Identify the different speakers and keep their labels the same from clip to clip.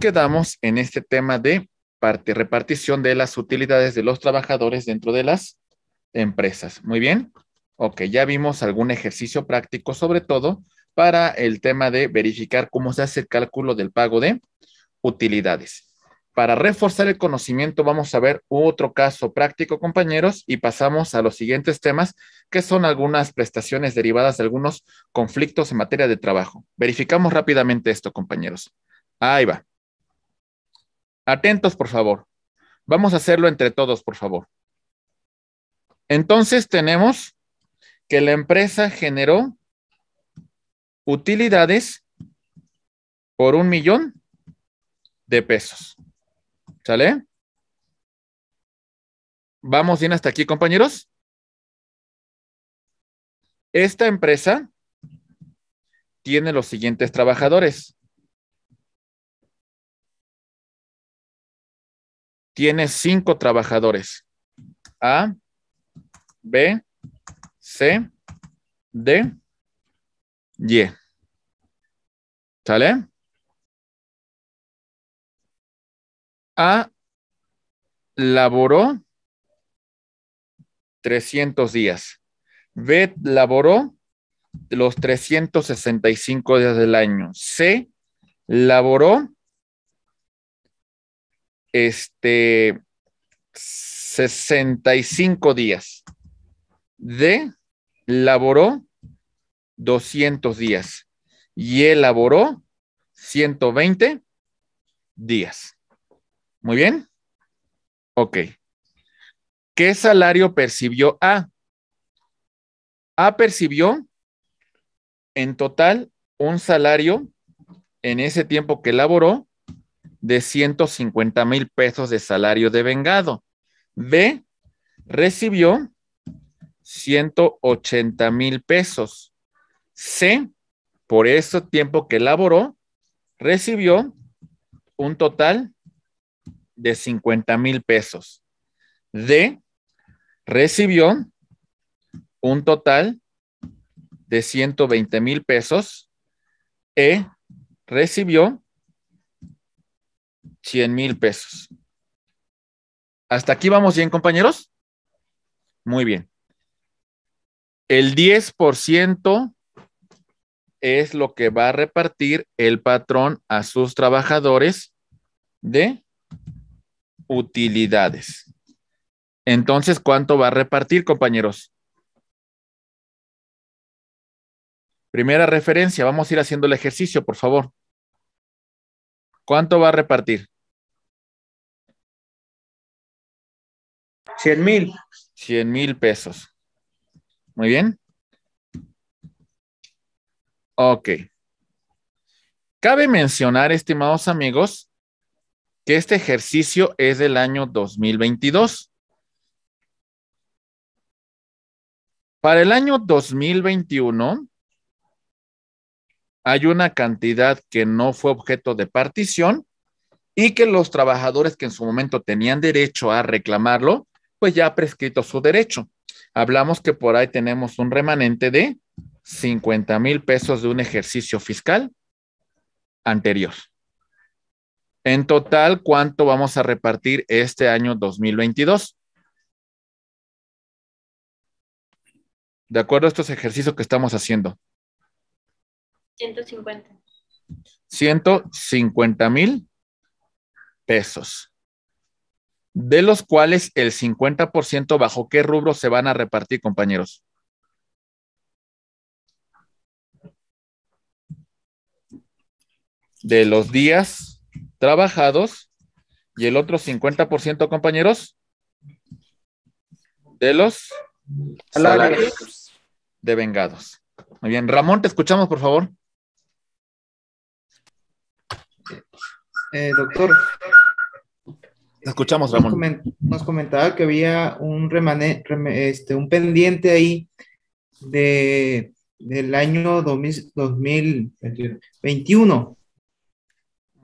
Speaker 1: Quedamos en este tema de repartición de las utilidades de los trabajadores dentro de las empresas. Muy bien. Ok, ya vimos algún ejercicio práctico, sobre todo para el tema de verificar cómo se hace el cálculo del pago de utilidades. Para reforzar el conocimiento, vamos a ver otro caso práctico, compañeros, y pasamos a los siguientes temas, que son algunas prestaciones derivadas de algunos conflictos en materia de trabajo. Verificamos rápidamente esto, compañeros. Ahí va. Atentos, por favor. Vamos a hacerlo entre todos, por favor. Entonces tenemos que la empresa generó utilidades por un millón de pesos. ¿Sale? ¿Vamos bien hasta aquí, compañeros? Esta empresa tiene los siguientes trabajadores. Tiene cinco trabajadores. A, B, C, D, Y. ¿Sale? A laboró 300 días. B laboró los 365 días del año. C laboró este 65 días. D laboró 200 días y elaboró 120 días. Muy bien. Ok. ¿Qué salario percibió A? A percibió en total un salario en ese tiempo que elaboró de 150 mil pesos de salario de vengado. B recibió 180 mil pesos. C, por ese tiempo que elaboró, recibió un total de 50 mil pesos. D recibió un total de 120 mil pesos. E recibió 100 mil pesos. ¿Hasta aquí vamos bien, compañeros? Muy bien. El 10% es lo que va a repartir el patrón a sus trabajadores de utilidades. Entonces, ¿cuánto va a repartir, compañeros? Primera referencia, vamos a ir haciendo el ejercicio, por favor. ¿Cuánto va a repartir?
Speaker 2: 100 mil.
Speaker 1: 100 mil pesos. Muy bien. Ok. Cabe mencionar, estimados amigos, que este ejercicio es del año 2022. Para el año 2021, hay una cantidad que no fue objeto de partición y que los trabajadores que en su momento tenían derecho a reclamarlo, pues ya ha prescrito su derecho. Hablamos que por ahí tenemos un remanente de 50 mil pesos de un ejercicio fiscal anterior. En total, ¿cuánto vamos a repartir este año 2022? De acuerdo a estos ejercicios que estamos haciendo.
Speaker 3: 150.
Speaker 1: 150 mil pesos. De los cuales el 50% bajo qué rubro se van a repartir, compañeros. De los días trabajados y el otro 50%, compañeros, de los salarios de vengados. Muy bien, Ramón, te escuchamos, por favor.
Speaker 2: Eh, doctor.
Speaker 1: Te escuchamos, Ramón.
Speaker 2: Nos, comentaba que había un este, un pendiente ahí de, del año 2021.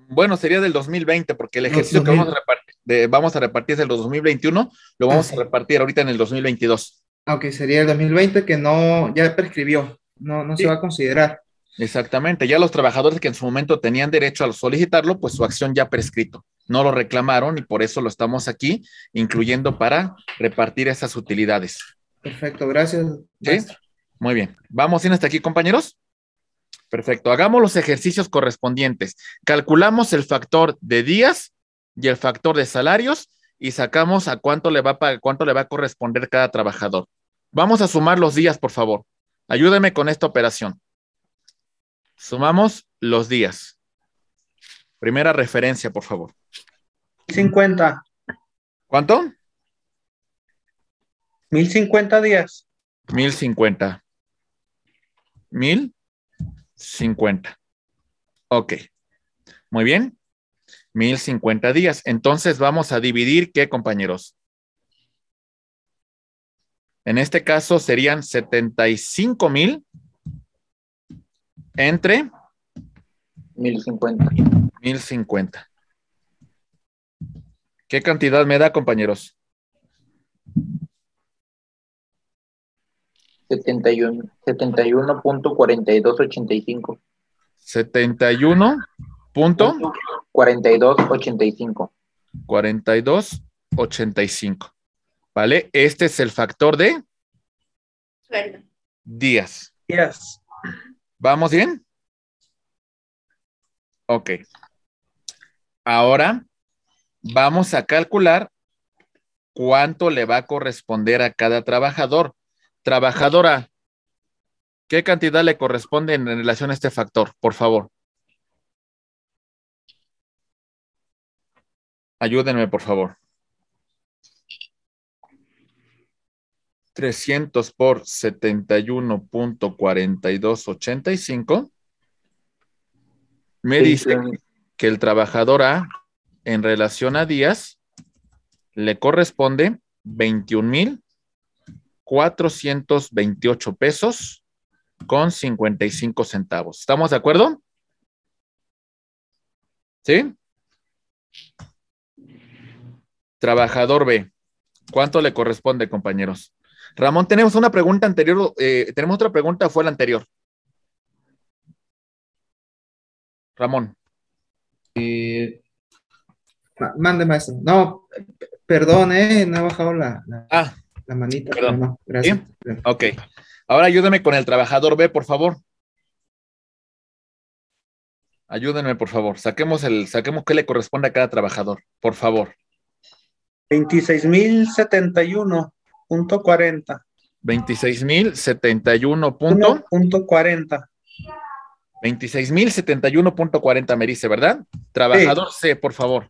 Speaker 1: Bueno, sería del 2020, porque el ejercicio que vamos a, repartir, de, vamos a repartir es del 2021, lo vamos a repartir ahorita en el 2022.
Speaker 2: Aunque sería el 2020 que no, ya prescribió, no, no se va a considerar.
Speaker 1: Exactamente, ya los trabajadores que en su momento tenían derecho a solicitarlo, pues su acción ya prescrito. No lo reclamaron y por eso lo estamos aquí incluyendo para repartir esas utilidades.
Speaker 2: Perfecto, gracias.
Speaker 1: ¿Sí? Muy bien. ¿Vamos bien hasta aquí, compañeros? Perfecto. Hagamos los ejercicios correspondientes. Calculamos el factor de días y el factor de salarios y sacamos a cuánto le va a, cuánto le va a corresponder cada trabajador. Vamos a sumar los días, por favor. Ayúdeme con esta operación. Sumamos los días. Primera referencia, por favor.
Speaker 3: 50.
Speaker 1: ¿Cuánto?
Speaker 3: 1050 días.
Speaker 1: 1050. 1050. Ok. Muy bien. 1050 días. Entonces vamos a dividir, ¿qué, compañeros? En este caso serían 75 mil entre
Speaker 3: 1050.
Speaker 1: 1050. ¿Qué cantidad me da, compañeros?
Speaker 3: 71, 71.4285.
Speaker 1: 71 punto
Speaker 3: 4285.
Speaker 1: 4285. ¿Vale? Este es el factor de
Speaker 4: Sueldo.
Speaker 1: días.
Speaker 3: Días.
Speaker 1: ¿Vamos bien? Ok. Ahora vamos a calcular cuánto le va a corresponder a cada trabajador. Trabajadora, ¿qué cantidad le corresponde en relación a este factor? Por favor. Ayúdenme, por favor. 300 por 71.4285. Me dice que el trabajador A, en relación a días, le corresponde 21,428 pesos con 55 centavos. ¿Estamos de acuerdo? ¿Sí? Trabajador B, ¿cuánto le corresponde, compañeros? Ramón, tenemos una pregunta anterior, eh, tenemos otra pregunta, fue la anterior. Ramón.
Speaker 2: Eh, mande, maestro. No, perdón, eh, no he bajado la, la,
Speaker 1: Ah,
Speaker 2: la manita.
Speaker 1: Perdón.
Speaker 2: no, gracias.
Speaker 1: ok. Ahora ayúdame con el trabajador B, por favor. Ayúdenme, por favor. Saquemos el, saquemos qué le corresponde a cada trabajador, por favor.
Speaker 3: 26.071.40.
Speaker 1: 26,071 punto,
Speaker 3: 1.40.
Speaker 1: 26,071.40 me dice, ¿verdad? Trabajador C, por favor.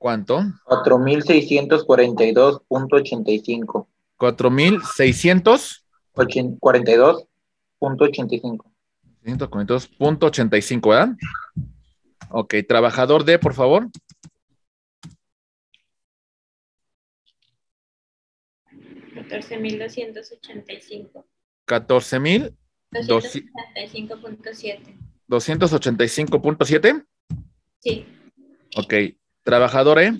Speaker 1: ¿Cuánto?
Speaker 3: 4.642.85.
Speaker 1: 4,600.
Speaker 3: Ochen- 42.85.
Speaker 1: 142.85, ¿verdad? Ok, trabajador D, por favor.
Speaker 4: 14.285.
Speaker 1: 14,000.
Speaker 4: 265.7.
Speaker 1: 285.7.
Speaker 4: Sí.
Speaker 1: Ok, trabajador E.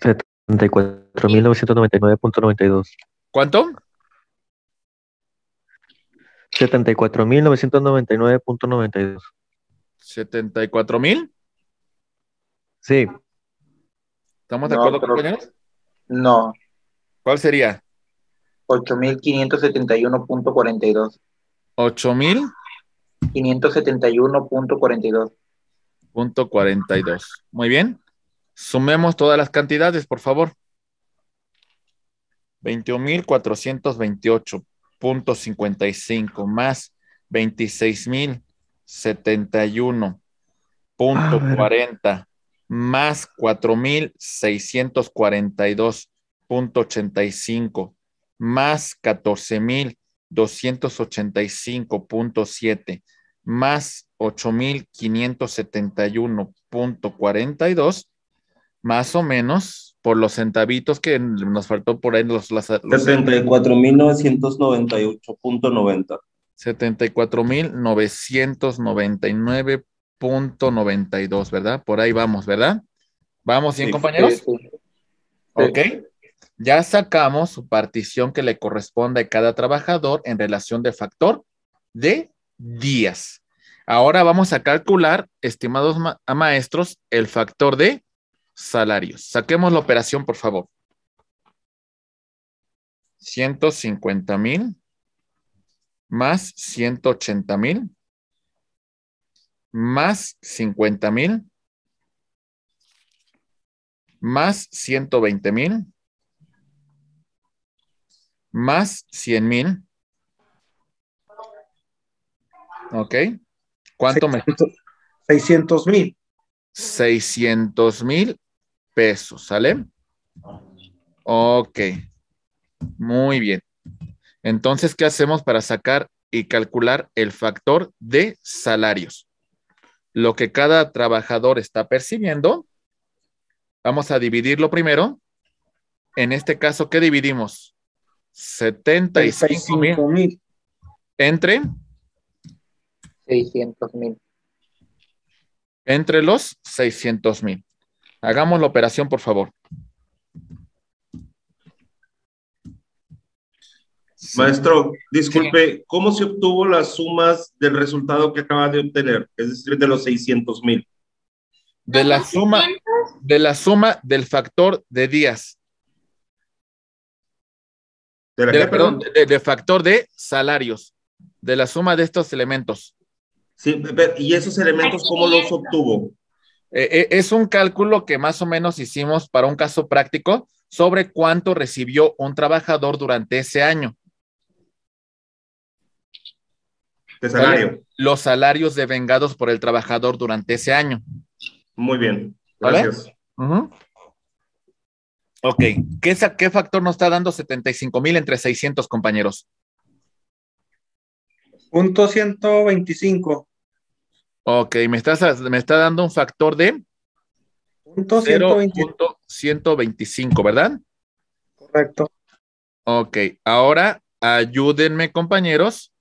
Speaker 5: setenta y cuatro mil novecientos noventa y nueve punto noventa y dos
Speaker 1: ¿Cuánto?
Speaker 5: setenta y cuatro mil novecientos noventa y nueve punto noventa y dos
Speaker 1: 74 mil.
Speaker 5: sí
Speaker 1: ¿Estamos de
Speaker 3: No,
Speaker 1: acuerdo,
Speaker 3: pero-
Speaker 1: compañeros?
Speaker 3: No,
Speaker 1: ¿Cuál sería?
Speaker 3: 8.571.42.
Speaker 1: 8 mil
Speaker 3: 571.42.
Speaker 1: punto 42. Muy bien. Sumemos todas las cantidades, por favor. 21,428.55 más 26,071.40 más 4,642.85 más 14,285.7 más 8,571.42 más o menos por los centavitos que nos faltó por ahí los, las- los
Speaker 6: 74.998.90.
Speaker 1: 0.92, ¿verdad? Por ahí vamos, ¿verdad? ¿Vamos bien,
Speaker 6: Sí.
Speaker 1: compañeros?
Speaker 3: Sí, sí.
Speaker 1: Ok. Ya sacamos su partición que le corresponde a cada trabajador en relación de factor de días. Ahora vamos a calcular, estimados ma- maestros, el factor de salarios. Saquemos la operación, por favor. 150 mil más 180 mil más 50 mil más 120 mil más 100 mil. Ok. ¿Cuánto me?
Speaker 7: 600 mil.
Speaker 1: 600 mil pesos, ¿sale? Ok. Muy bien. Entonces, ¿qué hacemos para sacar y calcular el factor de salarios? Lo que cada trabajador está percibiendo, vamos a dividirlo primero. En este caso, ¿qué dividimos? 75 mil
Speaker 7: 35 mil.
Speaker 1: entre,
Speaker 3: 600 mil.
Speaker 1: entre los 600 mil. Hagamos la operación, por favor.
Speaker 6: Maestro, disculpe, ¿cómo se obtuvo las sumas del resultado que acaba de obtener? Es decir, de los 600 mil.
Speaker 1: De la suma,
Speaker 4: 600,
Speaker 1: de la suma del factor de días.
Speaker 6: ¿De la
Speaker 1: De
Speaker 6: qué,
Speaker 1: la- perdón, de, de factor de salarios. De la suma de estos elementos.
Speaker 6: Sí, ¿y esos elementos cómo los obtuvo?
Speaker 1: Eh, eh, es un cálculo que más o menos hicimos para un caso práctico sobre cuánto recibió un trabajador durante ese año.
Speaker 6: De salario.
Speaker 1: Los salarios devengados por el trabajador durante ese año.
Speaker 6: Muy bien,
Speaker 1: ¿Vale?
Speaker 6: gracias.
Speaker 1: Ok, ¿Qué, ¿qué factor nos está dando 75 mil entre 600 compañeros?
Speaker 7: Punto 125.
Speaker 1: Ok, me, estás, me está dando un factor de
Speaker 7: Punto 125.
Speaker 1: 0.125, ¿verdad?
Speaker 7: Correcto.
Speaker 1: Ok, ahora ayúdenme compañeros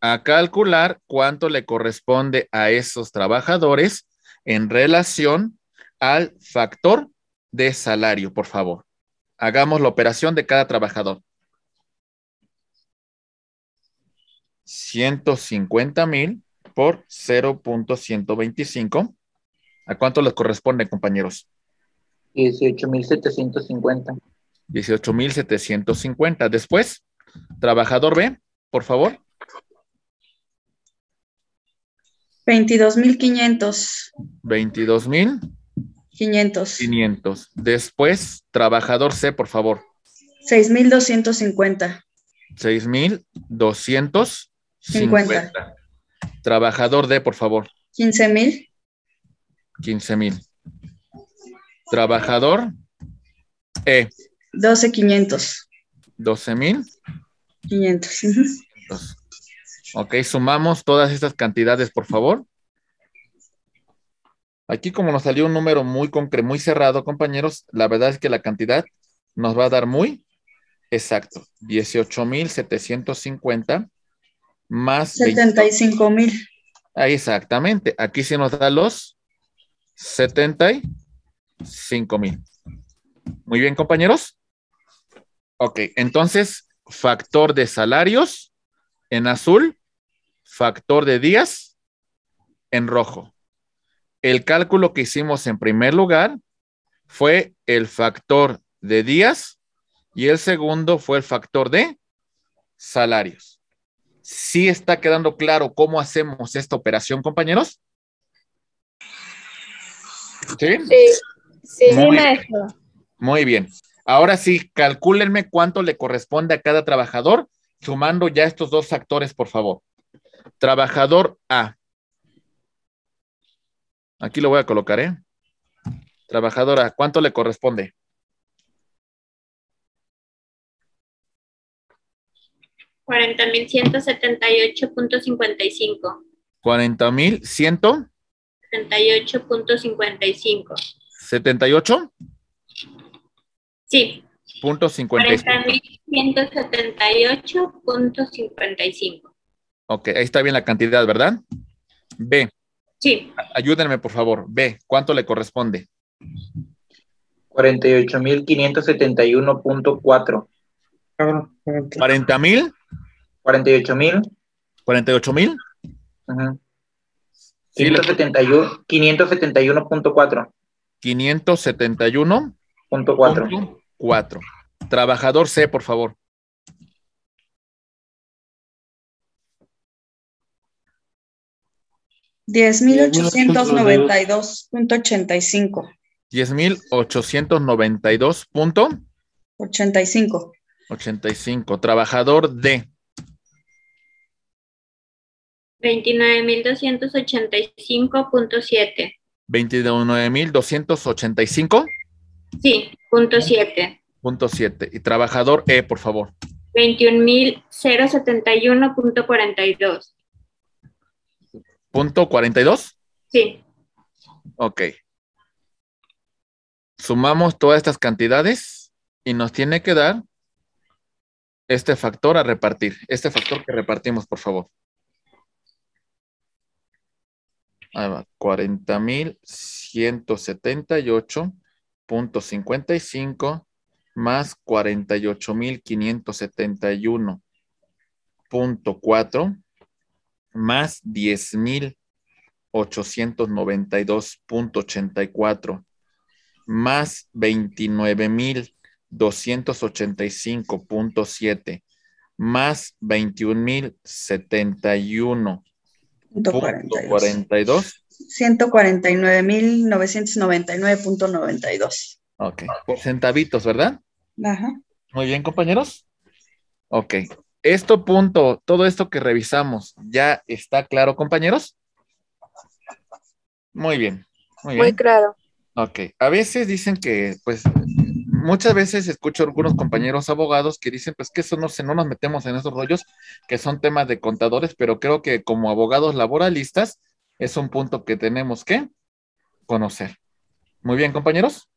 Speaker 1: a calcular cuánto le corresponde a esos trabajadores en relación al factor de salario, por favor. Hagamos la operación de cada trabajador. 150 mil por 0.125. ¿A cuánto les corresponde, compañeros?
Speaker 3: 18.750.
Speaker 1: 18,750. Después, trabajador B, por favor.
Speaker 8: 22.500.
Speaker 1: 22,500.
Speaker 8: 500.
Speaker 1: Después, trabajador C, por favor.
Speaker 8: 6.250.
Speaker 1: 6,250. Trabajador D, por favor.
Speaker 8: 15.000.
Speaker 1: 15,000. Trabajador E,
Speaker 8: 12.500.
Speaker 1: 12,500.
Speaker 8: 500. ujú.
Speaker 1: Ok, sumamos todas estas cantidades, por favor. Aquí como nos salió un número muy concreto, muy cerrado, compañeros, la verdad es que la cantidad nos va a dar muy exacto. 18,750 más 20
Speaker 8: 75.000.
Speaker 1: Ahí exactamente. Aquí sí nos da los 75 mil. Muy bien, compañeros. Ok, entonces, factor de salarios en azul, factor de días en rojo. El cálculo que hicimos en primer lugar fue el factor de días y el segundo fue el factor de salarios. ¿Sí está quedando claro cómo hacemos esta operación, compañeros? ¿Sí?
Speaker 4: Sí, sí,
Speaker 1: Muy-
Speaker 4: maestro.
Speaker 1: Muy bien. Ahora sí, calcúlenme cuánto le corresponde a cada trabajador, sumando ya estos dos factores, por favor. Trabajador A. Aquí lo voy a colocar, ¿eh? Trabajador A, ¿cuánto le corresponde?
Speaker 4: 40 mil ciento setenta y ocho punto cincuenta y cinco.
Speaker 1: Cuarenta mil ciento
Speaker 4: setenta y ocho punto cincuenta y cinco. Setenta y ocho. Sí. Punto cincuenta y cinco.
Speaker 1: Ok, ahí está bien la cantidad, ¿verdad? B.
Speaker 4: Sí.
Speaker 1: Ayúdenme, por favor. B, ¿cuánto le corresponde?
Speaker 3: Cuarenta
Speaker 7: y ocho mil quinientos setenta y uno punto cuatro. Cuarenta mil espérate.
Speaker 1: 40 mil,
Speaker 3: 48.000.
Speaker 1: 48 mil.
Speaker 3: ujú.
Speaker 1: Sí, le-
Speaker 3: 571 571.4.
Speaker 1: 571.
Speaker 3: Punto 4.
Speaker 1: Punto cuatro. Trabajador C, por favor.
Speaker 8: Diez mil ochocientos noventa y dos punto ochenta y cinco.
Speaker 1: 10,892.85.
Speaker 8: Ochenta y cinco.
Speaker 1: Trabajador D.
Speaker 4: 29.285.7.
Speaker 1: 29,285.7.
Speaker 4: Sí, punto 7.
Speaker 1: Y trabajador E, por favor.
Speaker 4: 21.071.42.
Speaker 1: Punto 42.
Speaker 4: Sí,
Speaker 1: Ok. Sumamos todas estas cantidades y nos tiene que dar este factor a repartir. Este factor que repartimos, por favor. Ahí va. 40,178.55 más 48,571.4 más 10,892.84 más 29,285.7 más 21,071
Speaker 8: Punto
Speaker 1: punto
Speaker 8: cuarenta y dos.
Speaker 1: 42.
Speaker 8: Ciento cuarenta y nueve mil novecientos noventa y nueve punto noventa y dos.
Speaker 1: Ok, por centavitos, ¿verdad?
Speaker 8: Ajá.
Speaker 1: Muy bien, compañeros. Ok, esto punto, todo esto que revisamos, ¿ya está claro, compañeros? Muy bien, muy bien.
Speaker 9: Muy claro.
Speaker 1: Ok, a veces dicen que, pues, muchas veces escucho a algunos compañeros abogados que dicen, pues, que eso no se, no nos metemos en esos rollos, que son temas de contadores, pero creo que como abogados laboralistas es un punto que tenemos que conocer. Muy bien, compañeros.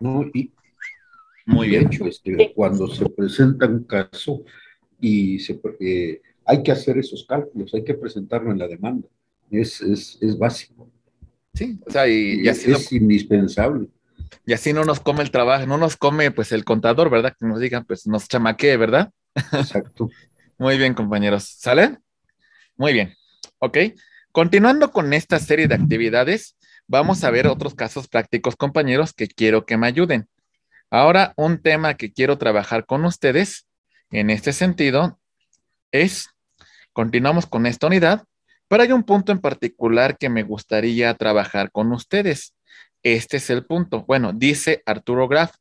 Speaker 10: No, y,
Speaker 1: Muy
Speaker 10: y de
Speaker 1: bien.
Speaker 10: hecho, este, cuando se presenta un caso y se, eh, hay que hacer esos cálculos, hay que presentarlo en la demanda. Es, es, es básico.
Speaker 1: Sí, o sea, y, y así,
Speaker 10: es indispensable.
Speaker 1: Y así no nos come el trabajo, no nos come pues el contador, ¿verdad? Que nos digan, pues nos chamaquee, ¿verdad?
Speaker 10: Exacto.
Speaker 1: Muy bien, compañeros. ¿Sale? Muy bien. Ok. Continuando con esta serie de actividades, vamos a ver otros casos prácticos, compañeros, que quiero que me ayuden. Ahora, un tema que quiero trabajar con ustedes en este sentido es, continuamos con esta unidad, pero hay un punto en particular que me gustaría trabajar con ustedes. Este es el punto. Bueno, dice Arturo Graf,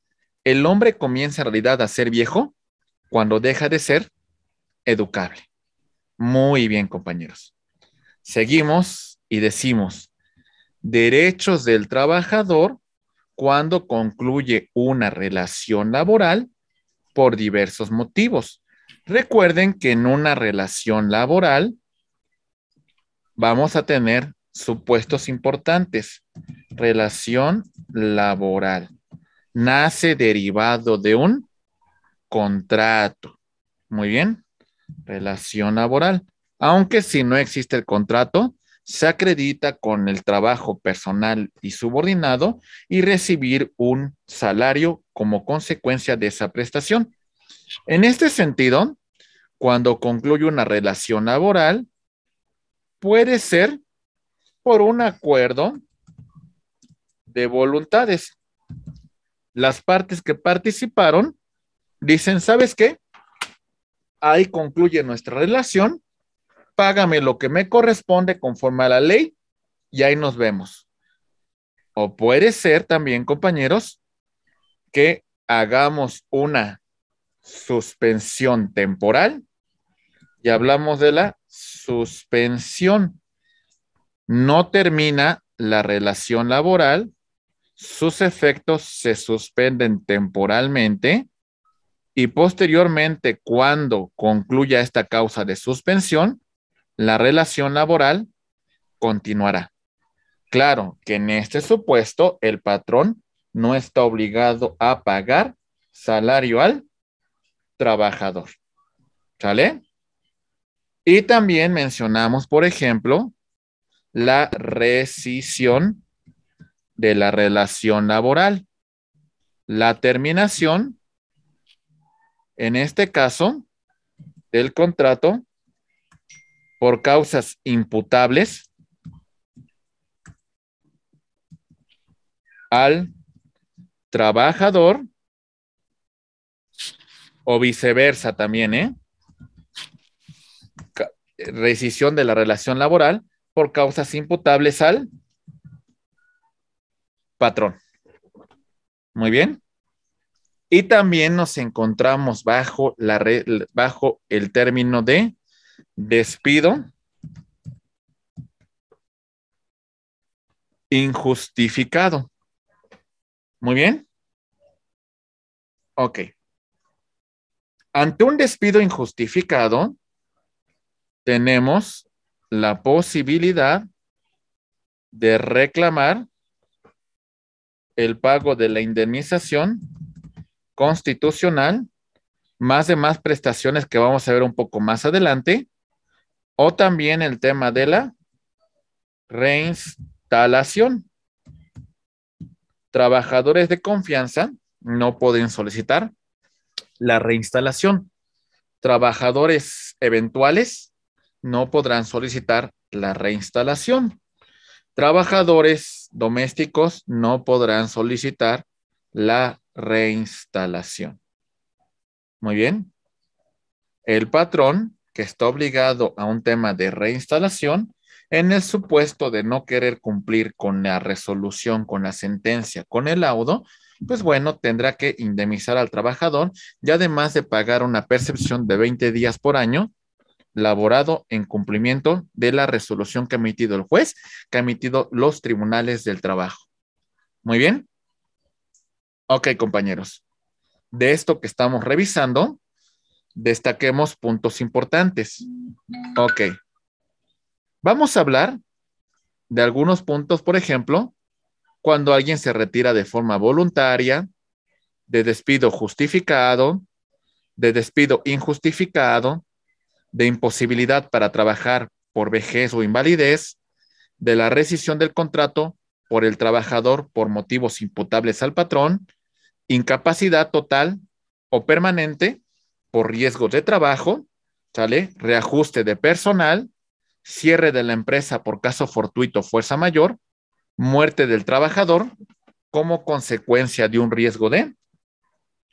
Speaker 1: el hombre comienza en realidad a ser viejo cuando deja de ser educable. Muy bien, compañeros. Seguimos y decimos, derechos del trabajador cuando concluye una relación laboral por diversos motivos. Recuerden que en una relación laboral vamos a tener supuestos importantes. Relación laboral. Nace derivado de un contrato. Muy bien. Relación laboral. Aunque si no existe el contrato, se acredita con el trabajo personal y subordinado y recibir un salario como consecuencia de esa prestación. En este sentido, cuando concluye una relación laboral, puede ser por un acuerdo de voluntades. Las partes que participaron dicen, ¿sabes qué? Ahí concluye nuestra relación, págame lo que me corresponde conforme a la ley y ahí nos vemos. O puede ser también, compañeros, que hagamos una suspensión temporal y hablamos de la suspensión. No termina la relación laboral, sus efectos se suspenden temporalmente y posteriormente, cuando concluya esta causa de suspensión, la relación laboral continuará. Claro que en este supuesto el patrón no está obligado a pagar salario al trabajador. ¿Sale? Y también mencionamos, por ejemplo, la rescisión de la relación laboral. La terminación, en este caso, del contrato por causas imputables al trabajador o viceversa también, ¿eh? Rescisión de la relación laboral por causas imputables al patrón. Muy bien. Y también nos encontramos bajo, la bajo el término de despido injustificado. Muy bien. Ok. Ante un despido injustificado, tenemos la posibilidad de reclamar el pago de la indemnización constitucional, más demás prestaciones que vamos a ver un poco más adelante, o también el tema de la reinstalación. Trabajadores de confianza no pueden solicitar la reinstalación. Trabajadores eventuales no podrán solicitar la reinstalación. Trabajadores domésticos no podrán solicitar la reinstalación. Muy bien. El patrón que está obligado a un tema de reinstalación, en el supuesto de no querer cumplir con la resolución, con la sentencia, con el laudo, pues bueno, tendrá que indemnizar al trabajador y además de pagar una percepción de 20 días por año laborado en cumplimiento de la resolución que ha emitido el juez, que ha emitido los tribunales del trabajo. Muy bien. Ok, compañeros. De esto que estamos revisando, destaquemos puntos importantes. Ok. Vamos a hablar de algunos puntos, por ejemplo, cuando alguien se retira de forma voluntaria, de despido justificado, de despido injustificado, de imposibilidad para trabajar por vejez o invalidez, de la rescisión del contrato por el trabajador por motivos imputables al patrón, incapacidad total o permanente por riesgos de trabajo, ¿sale? Reajuste de personal, cierre de la empresa por caso fortuito fuerza mayor, muerte del trabajador como consecuencia de un riesgo de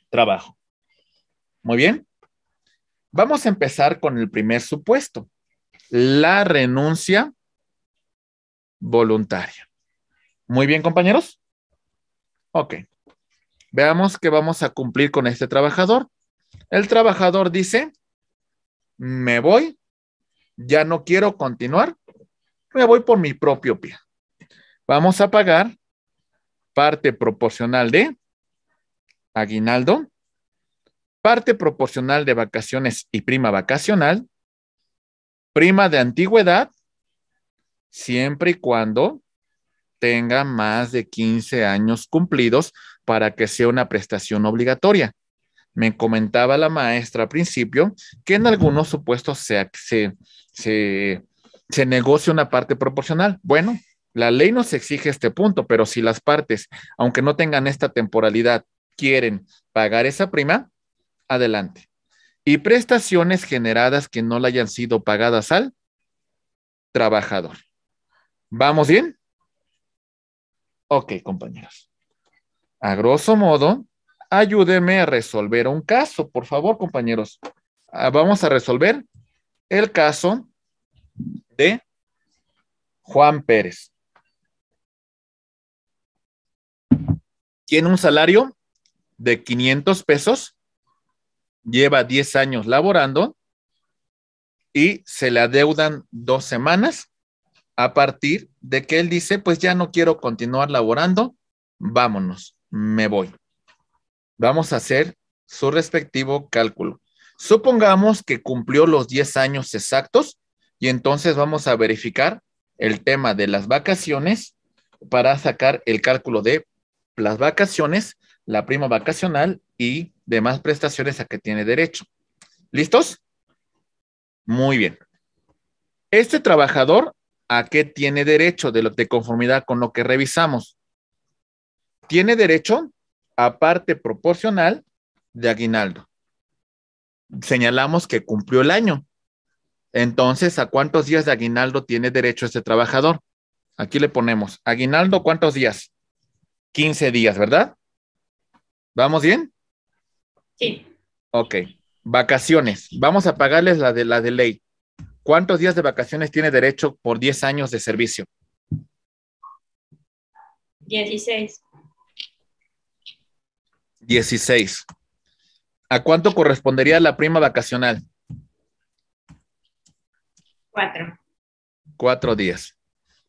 Speaker 1: trabajo. Muy bien. Vamos a empezar con el primer supuesto, la renuncia voluntaria. Muy bien, compañeros. Ok. Veamos que vamos a cumplir con este trabajador. El trabajador dice, me voy, ya no quiero continuar, me voy por mi propio pie. Vamos a pagar parte proporcional de aguinaldo, parte proporcional de vacaciones y prima vacacional, prima de antigüedad, siempre y cuando tenga más de 15 años cumplidos para que sea una prestación obligatoria. Me comentaba la maestra al principio que en algunos supuestos se, se, se, se negocia una parte proporcional. Bueno, la ley nos exige este punto, pero si las partes, aunque no tengan esta temporalidad, quieren pagar esa prima, adelante. Y prestaciones generadas que no le hayan sido pagadas al trabajador. ¿Vamos bien? Ok, compañeros. A grosso modo, ayúdenme a resolver un caso, por favor, compañeros. Ah, vamos a resolver el caso de Juan Pérez. Tiene un salario de 500 pesos, lleva 10 años laborando y se le adeudan dos semanas a partir de que él dice, pues ya no quiero continuar laborando, vámonos, me voy. Vamos a hacer su respectivo cálculo. Supongamos que cumplió los 10 años exactos y entonces vamos a verificar el tema de las vacaciones para sacar el cálculo de las vacaciones, la prima vacacional y demás prestaciones a que tiene derecho. ¿Listos? Muy bien. Este trabajador ¿a qué tiene derecho de, lo, de conformidad con lo que revisamos? Tiene derecho a parte proporcional de aguinaldo. Señalamos que cumplió el año. Entonces, ¿a cuántos días de aguinaldo tiene derecho este trabajador? Aquí le ponemos, aguinaldo, ¿cuántos días? 15 días, ¿verdad? ¿Vamos bien?
Speaker 4: Sí.
Speaker 1: Ok. Vacaciones. Vamos a pagarles la de la de ley. ¿Cuántos días de vacaciones tiene derecho por 10 años de servicio?
Speaker 4: 16.
Speaker 1: 16. ¿A cuánto correspondería la prima vacacional?
Speaker 4: 4.
Speaker 1: Cuatro días.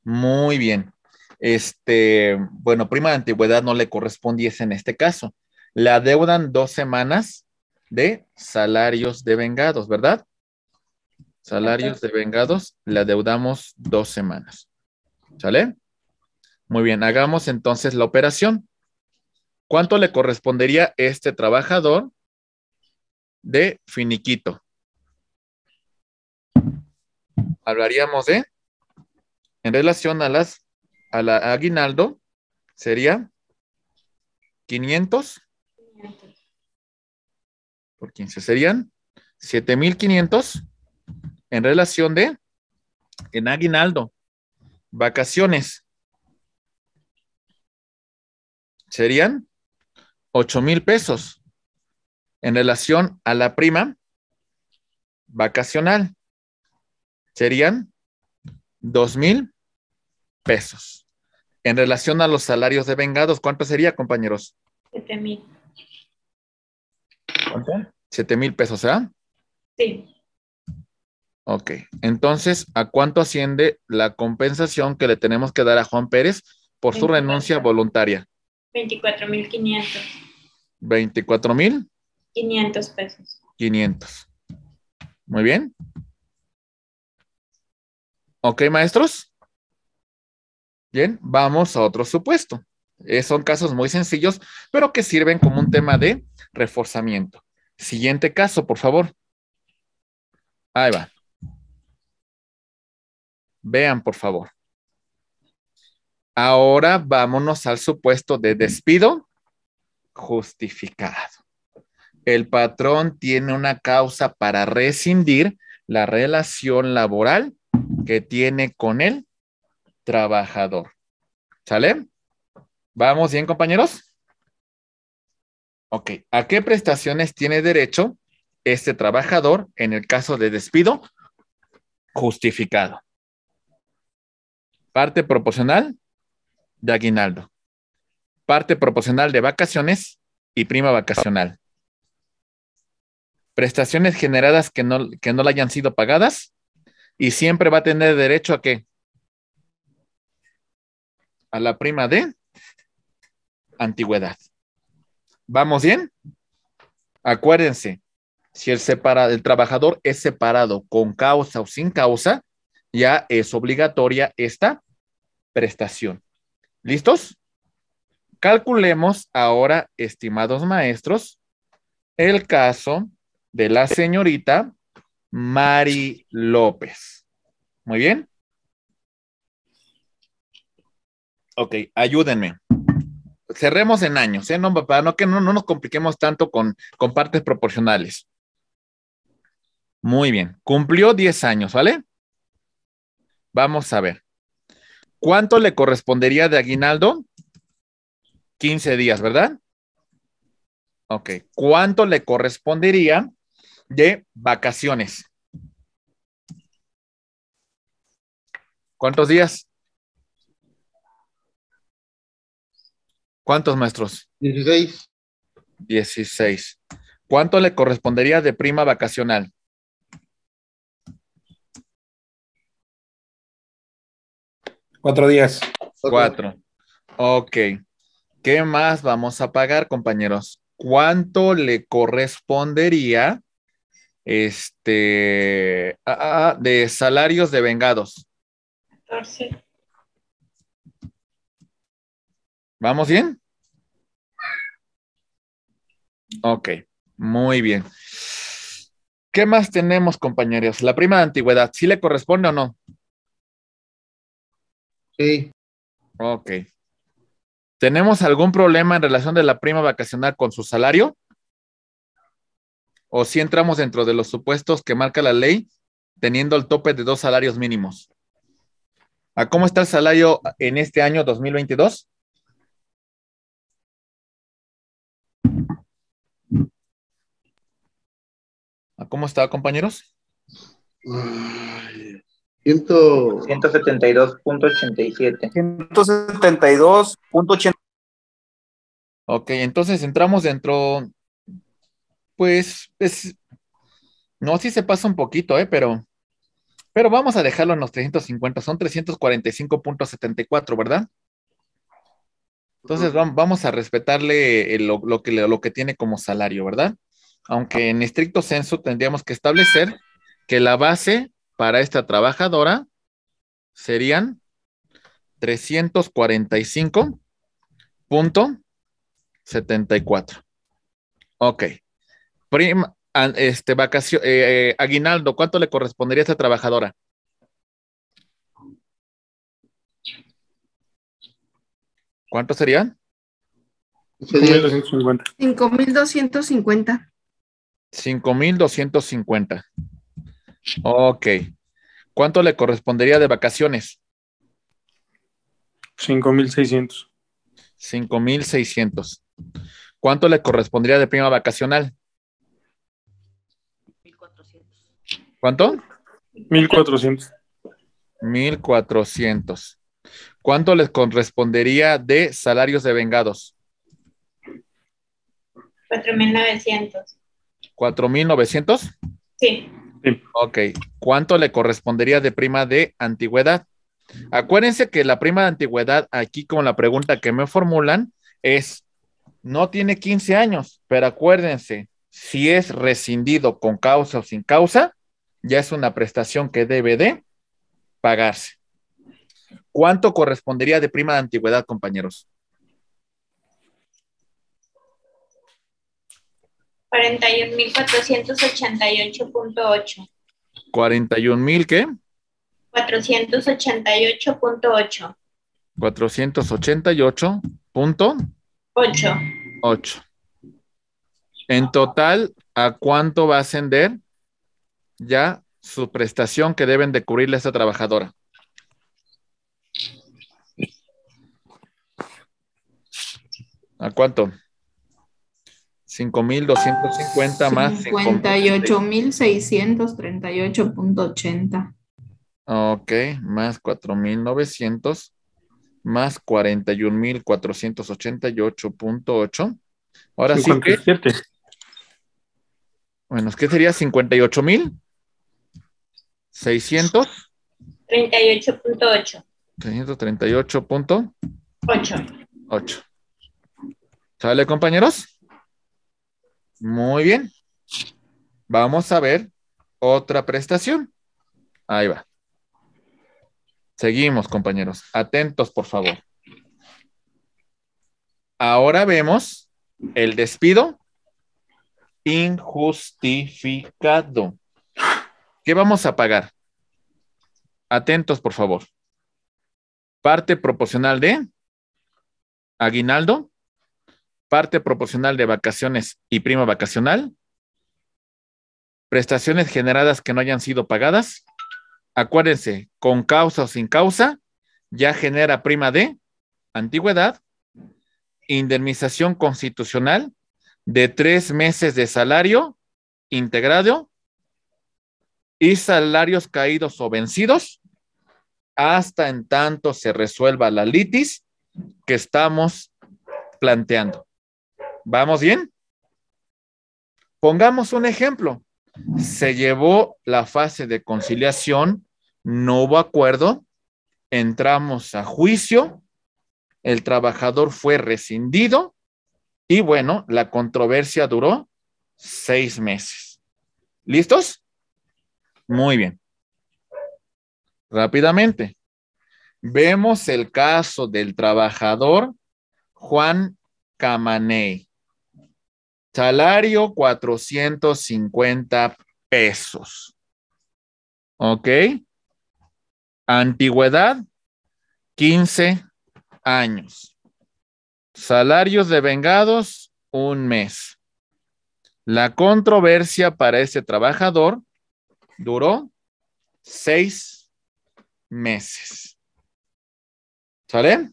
Speaker 1: Muy bien. Este, bueno, prima de antigüedad no le correspondiese en este caso. Le adeudan dos semanas de salarios de vengados, ¿verdad? Salarios de vengados, le adeudamos dos semanas. ¿Sale? Muy bien, hagamos entonces la operación. ¿Cuánto le correspondería este trabajador de finiquito? Hablaríamos de, en relación a las, a la aguinaldo, sería 500 por 15, serían 7500 en relación de, en aguinaldo, vacaciones, serían 8 mil pesos en relación a la prima vacacional. Serían 2 mil pesos. En relación a los salarios de vengados, ¿cuánto sería, compañeros?
Speaker 4: 7 mil.
Speaker 1: ¿Cuánto? 7 mil pesos, ¿ah?
Speaker 4: Sí.
Speaker 1: Ok. Entonces, ¿a cuánto asciende la compensación que le tenemos que dar a Juan Pérez por su
Speaker 4: 24.
Speaker 1: renuncia voluntaria?
Speaker 4: 24 mil 500.
Speaker 1: 24 mil
Speaker 4: 500 pesos.
Speaker 1: 500. Muy bien. Ok, maestros. Bien, vamos a otro supuesto. Eh, son casos muy sencillos, pero que sirven como un tema de reforzamiento. Siguiente caso, por favor. Ahí va. Vean, por favor. Ahora vámonos al supuesto de despido justificado. El patrón tiene una causa para rescindir la relación laboral que tiene con el trabajador. ¿Sale? ¿Vamos bien, compañeros? Ok. ¿A qué prestaciones tiene derecho este trabajador en el caso de despido justificado? Parte proporcional de aguinaldo. Parte proporcional de vacaciones y prima vacacional. Prestaciones generadas que no, que no le hayan sido pagadas y siempre va a tener derecho a qué? A la prima de antigüedad. ¿Vamos bien? Acuérdense, si el, separa, el trabajador es separado con causa o sin causa, ya es obligatoria esta prestación. ¿Listos? Calculemos ahora, estimados maestros, el caso de la señorita Mari López. Muy bien. Ok, ayúdenme. Cerremos en años, ¿eh? No, para no que no, no nos compliquemos tanto con, con partes proporcionales. Muy bien, cumplió 10 años, ¿vale? Vamos a ver. ¿Cuánto le correspondería de aguinaldo? 15 días, ¿verdad? Ok. ¿Cuánto le correspondería de vacaciones? ¿Cuántos días? ¿Cuántos maestros?
Speaker 7: 16.
Speaker 1: 16. ¿Cuánto le correspondería de prima vacacional?
Speaker 7: Cuatro días.
Speaker 1: Cuatro. Ok. ¿Qué más vamos a pagar, compañeros? ¿Cuánto le correspondería este ah, ah, de salarios de vengados?
Speaker 4: 14.
Speaker 1: ¿Vamos bien? Ok, muy bien. ¿Qué más tenemos, compañeros? La prima de antigüedad, ¿sí le corresponde o no?
Speaker 10: Sí.
Speaker 1: Ok. ¿Tenemos algún problema en relación de la prima vacacional con su salario? ¿O si entramos dentro de los supuestos que marca la ley, teniendo el tope de dos salarios mínimos? ¿A cómo está el salario en este año 2022? Cómo está, compañeros?
Speaker 10: Ay, Ciento,
Speaker 3: 172.87.
Speaker 7: 172.80.
Speaker 1: Ok, entonces entramos dentro, pues, es, no, sí se pasa un poquito, ¿eh? Pero, pero vamos a dejarlo en los 350, son 345.74, ¿verdad? Entonces vam- vamos a respetarle el- lo, lo que, lo que tiene como salario, ¿verdad? Aunque en estricto senso tendríamos que establecer que la base para esta trabajadora serían 345.74. Ok. Prima, este, vacacio- eh, eh, aguinaldo, ¿cuánto le correspondería a esta trabajadora? ¿Cuánto serían?
Speaker 10: sería
Speaker 7: 5.250.
Speaker 9: 5.250.
Speaker 1: 5,250. Ok. ¿Cuánto le correspondería de vacaciones?
Speaker 7: 5.600.
Speaker 1: 5,600. ¿Cuánto le correspondería de prima vacacional? ¿Cuánto?
Speaker 7: 1.400.
Speaker 1: 1,400. ¿Cuánto les correspondería de salarios de vengados?
Speaker 4: 4.900.
Speaker 1: 4,900.
Speaker 4: Sí.
Speaker 1: Ok. ¿Cuánto le correspondería de prima de antigüedad? Acuérdense que la prima de antigüedad, aquí como la pregunta que me formulan, es, no tiene 15 años, pero acuérdense, si es rescindido con causa o sin causa, ya es una prestación que debe de pagarse. ¿Cuánto correspondería de prima de antigüedad, compañeros?
Speaker 4: 41.488.8.
Speaker 1: 41 mil, ¿qué?
Speaker 4: 488.8.
Speaker 1: 488.8.
Speaker 4: 8.
Speaker 1: En total, ¿a cuánto va a ascender ya su prestación que deben de cubrirle a esta trabajadora? ¿A cuánto? 5,250 más
Speaker 9: 58.638.80.
Speaker 1: Ok, más 4,900 más 41,488.8. Ahora sí que,
Speaker 7: 57.
Speaker 1: bueno, es que sería 58,000. 600,
Speaker 4: 38.8.
Speaker 1: 638.8.
Speaker 4: 8.
Speaker 1: ¿Sale, compañeros? Muy bien. Vamos a ver otra prestación. Ahí va. Seguimos, compañeros. Atentos, por favor. Ahora vemos el despido injustificado. ¿Qué vamos a pagar? Atentos, por favor. Parte proporcional de aguinaldo, parte proporcional de vacaciones y prima vacacional, prestaciones generadas que no hayan sido pagadas. Acuérdense, con causa o sin causa, ya genera prima de antigüedad, indemnización constitucional de tres meses de salario integrado y salarios caídos o vencidos hasta en tanto se resuelva la litis que estamos planteando. ¿Vamos bien? Pongamos un ejemplo. Se llevó la fase de conciliación, no hubo acuerdo, entramos a juicio, el trabajador fue rescindido y bueno, la controversia duró seis meses. ¿Listos? Muy bien. Rápidamente. Vemos el caso del trabajador Juan Camaney. Salario 450 pesos. ¿Ok? Antigüedad 15 años. Salarios de vengados, un mes. La controversia para este trabajador duró seis meses. ¿Sale?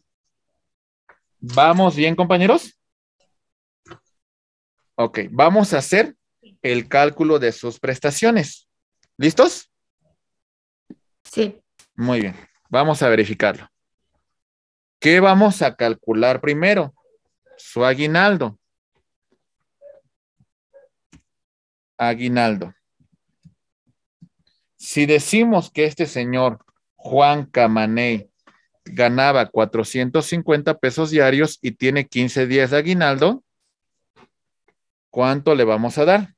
Speaker 1: ¿Vamos bien, compañeros? Ok, vamos a hacer el cálculo de sus prestaciones. ¿Listos?
Speaker 4: Sí.
Speaker 1: Muy bien, vamos a verificarlo. ¿Qué vamos a calcular primero? Su aguinaldo. Aguinaldo. Si decimos que este señor Juan Camaney ganaba 450 pesos diarios y tiene 15 días de aguinaldo, ¿cuánto le vamos a dar?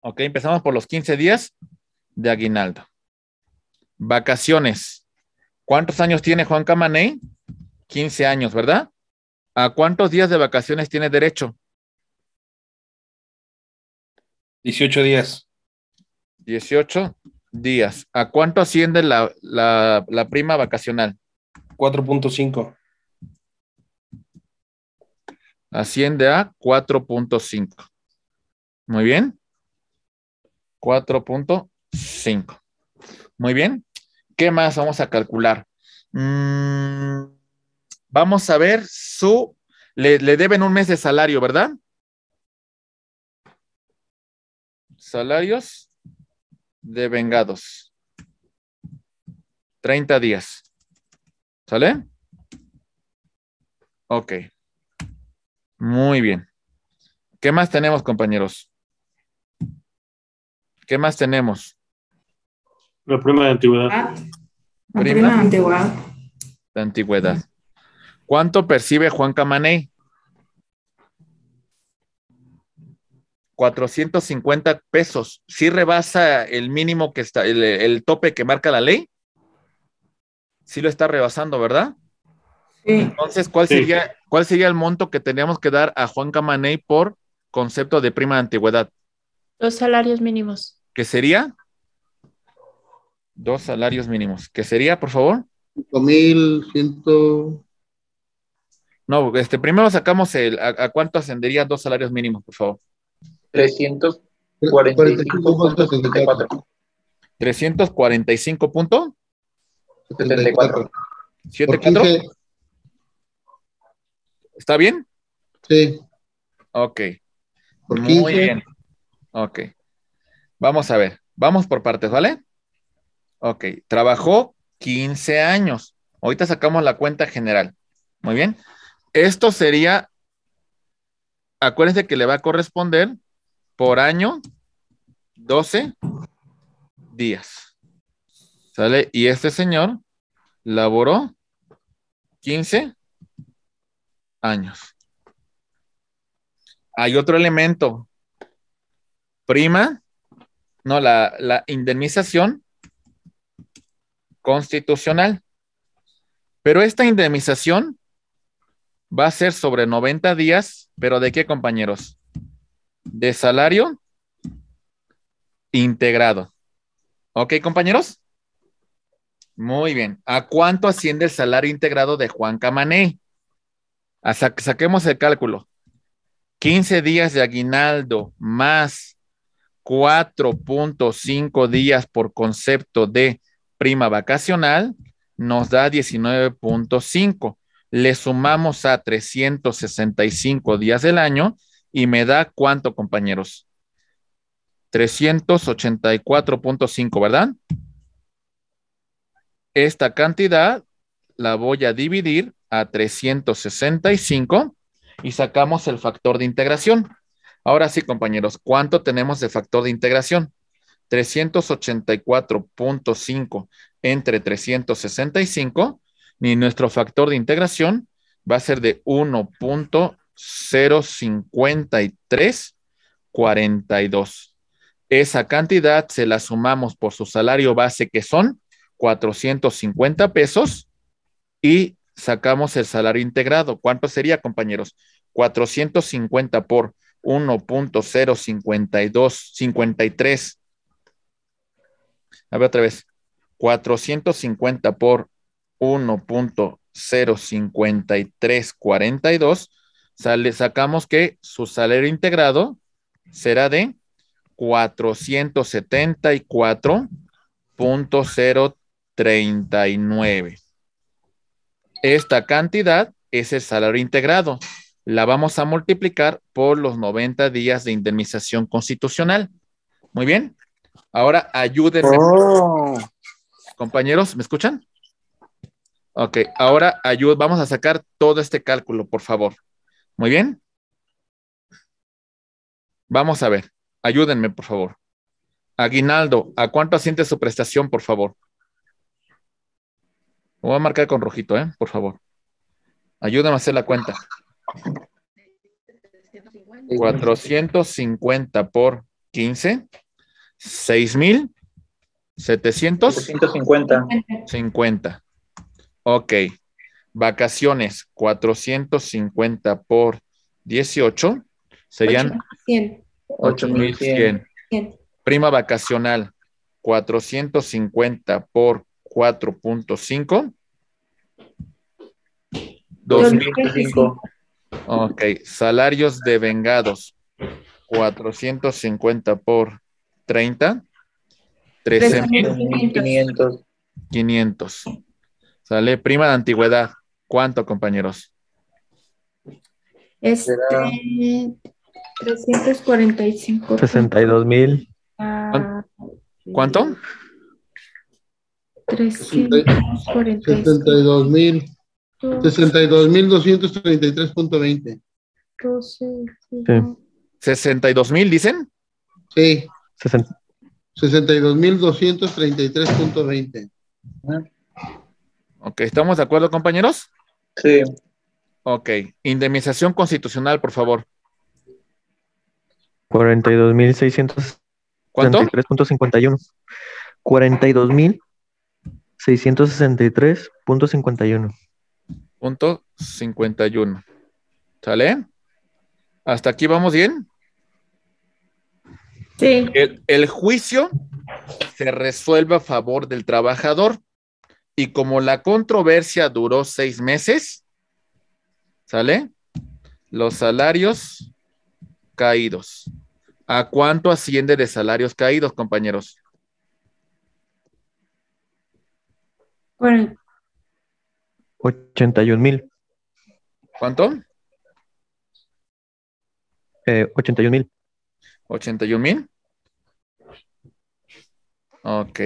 Speaker 1: Ok, empezamos por los 15 días de aguinaldo. Vacaciones. ¿Cuántos años tiene Juan Camaney? 15 años, ¿verdad? ¿A cuántos días de vacaciones tiene derecho?
Speaker 11: 18 días.
Speaker 1: 18 días. ¿A cuánto asciende la, la, la prima vacacional?
Speaker 11: 4.5.
Speaker 1: Asciende a 4.5. Muy bien. 4.5. Muy bien. ¿Qué más vamos a calcular? Mm, vamos a ver su... Le, le deben un mes de salario, ¿verdad? Salarios de vengados. 30 días. ¿Sale? Ok. Muy bien. ¿Qué más tenemos, compañeros? ¿Qué más tenemos?
Speaker 7: La prima de antigüedad.
Speaker 9: La
Speaker 1: Prima.
Speaker 9: prima de antigüedad.
Speaker 1: De antigüedad. ¿Cuánto percibe Juan Camaney? 450 pesos. ¿Sí rebasa el mínimo que está, el, el tope que marca la ley? Sí lo está rebasando, ¿verdad?
Speaker 9: Sí.
Speaker 1: Entonces, ¿cuál
Speaker 7: Sí.
Speaker 1: sería, cuál sería el monto que teníamos que dar a Juan Camaney por concepto de prima de antigüedad?
Speaker 4: Los salarios mínimos.
Speaker 1: ¿Qué sería? Dos salarios mínimos. ¿Qué sería, por favor?
Speaker 10: 5.100.
Speaker 1: No, este, primero sacamos el, a, a cuánto ascendería dos salarios mínimos, por favor.
Speaker 3: 345.74.
Speaker 1: 345 punto
Speaker 3: 74.
Speaker 10: Por
Speaker 1: 74.
Speaker 10: 15,
Speaker 1: ¿Está bien?
Speaker 10: sí,
Speaker 1: Ok.
Speaker 10: por
Speaker 1: Muy
Speaker 10: 15.
Speaker 1: bien. Ok. Vamos a ver. Vamos por partes, ¿vale? Ok. Trabajó 15 años. Ahorita sacamos la cuenta general. Muy bien. Esto sería, acuérdense que le va a corresponder por año 12 días. ¿Sale? Y este señor laboró 15 años. Hay otro elemento. Prima, no, la, la indemnización constitucional. Pero esta indemnización va a ser sobre 90 días, pero ¿de qué, compañeros? De salario integrado. ¿Ok, compañeros? Muy bien. ¿A cuánto asciende el salario integrado de Juan Camané? A sa- saquemos el cálculo. 15 días de aguinaldo más 4.5 días por concepto de prima vacacional nos da 19.5. Le sumamos a 365 días del año y me da cuánto, compañeros? 384.5, ¿verdad? Esta cantidad la voy a dividir a 365 y sacamos el factor de integración. Ahora sí, compañeros, ¿cuánto tenemos de factor de integración? 384.5 entre 365 y nuestro factor de integración va a ser de 1.05342. Esa cantidad se la sumamos por su salario base que son 450 pesos y sacamos el salario integrado. ¿Cuánto sería, compañeros? 450 por 1.05253. A ver otra vez. 450 por 1.05342, sale, sacamos que su salario integrado será de 474.039. Esta cantidad es el salario integrado. La vamos a multiplicar por los 90 días de indemnización constitucional. Muy bien. Ahora ayúdenme. Compañeros, ¿me escuchan? Ok, ahora ayúd vamos a sacar todo este cálculo, por favor. Muy bien. Vamos a ver. Ayúdenme, por favor. Aguinaldo, ¿a cuánto asciende su prestación, por favor? Lo voy a marcar con rojito, ¿eh? Por favor. Ayúdame a hacer la cuenta. 450 por 15. 6,700.
Speaker 3: 750.
Speaker 1: 50. Ok. Vacaciones, 450 por 18 serían
Speaker 9: 100.
Speaker 1: 8100. Prima vacacional, 450 por 4.5. 2005. Ok. Salarios de vengados, 450 por 30. 13,500. 500. Sale prima de antigüedad. ¿Cuánto, compañeros?
Speaker 9: Este, 345.
Speaker 5: 62 mil.
Speaker 9: Ah,
Speaker 1: ¿Cuánto?
Speaker 12: 72 mil. 62.233.20.
Speaker 1: 62 mil, dicen.
Speaker 12: 62 Sí. 62.233.20.
Speaker 1: Ok, ¿estamos de acuerdo, compañeros?
Speaker 3: Sí.
Speaker 1: Ok, indemnización constitucional, por favor.
Speaker 5: 42 mil 633:51 42.633.51. 42.633.51. 663.51.
Speaker 1: Punto 51. ¿Sale? ¿Hasta aquí vamos bien?
Speaker 9: Sí.
Speaker 1: El, el juicio se resuelve a favor del trabajador y como la controversia duró seis meses, ¿sale? Los salarios caídos. ¿A cuánto asciende de salarios caídos, compañeros?
Speaker 9: Bueno,
Speaker 5: 81 mil.
Speaker 1: ¿Cuánto?
Speaker 5: Eh, 81 mil.
Speaker 1: 81 mil. Ok.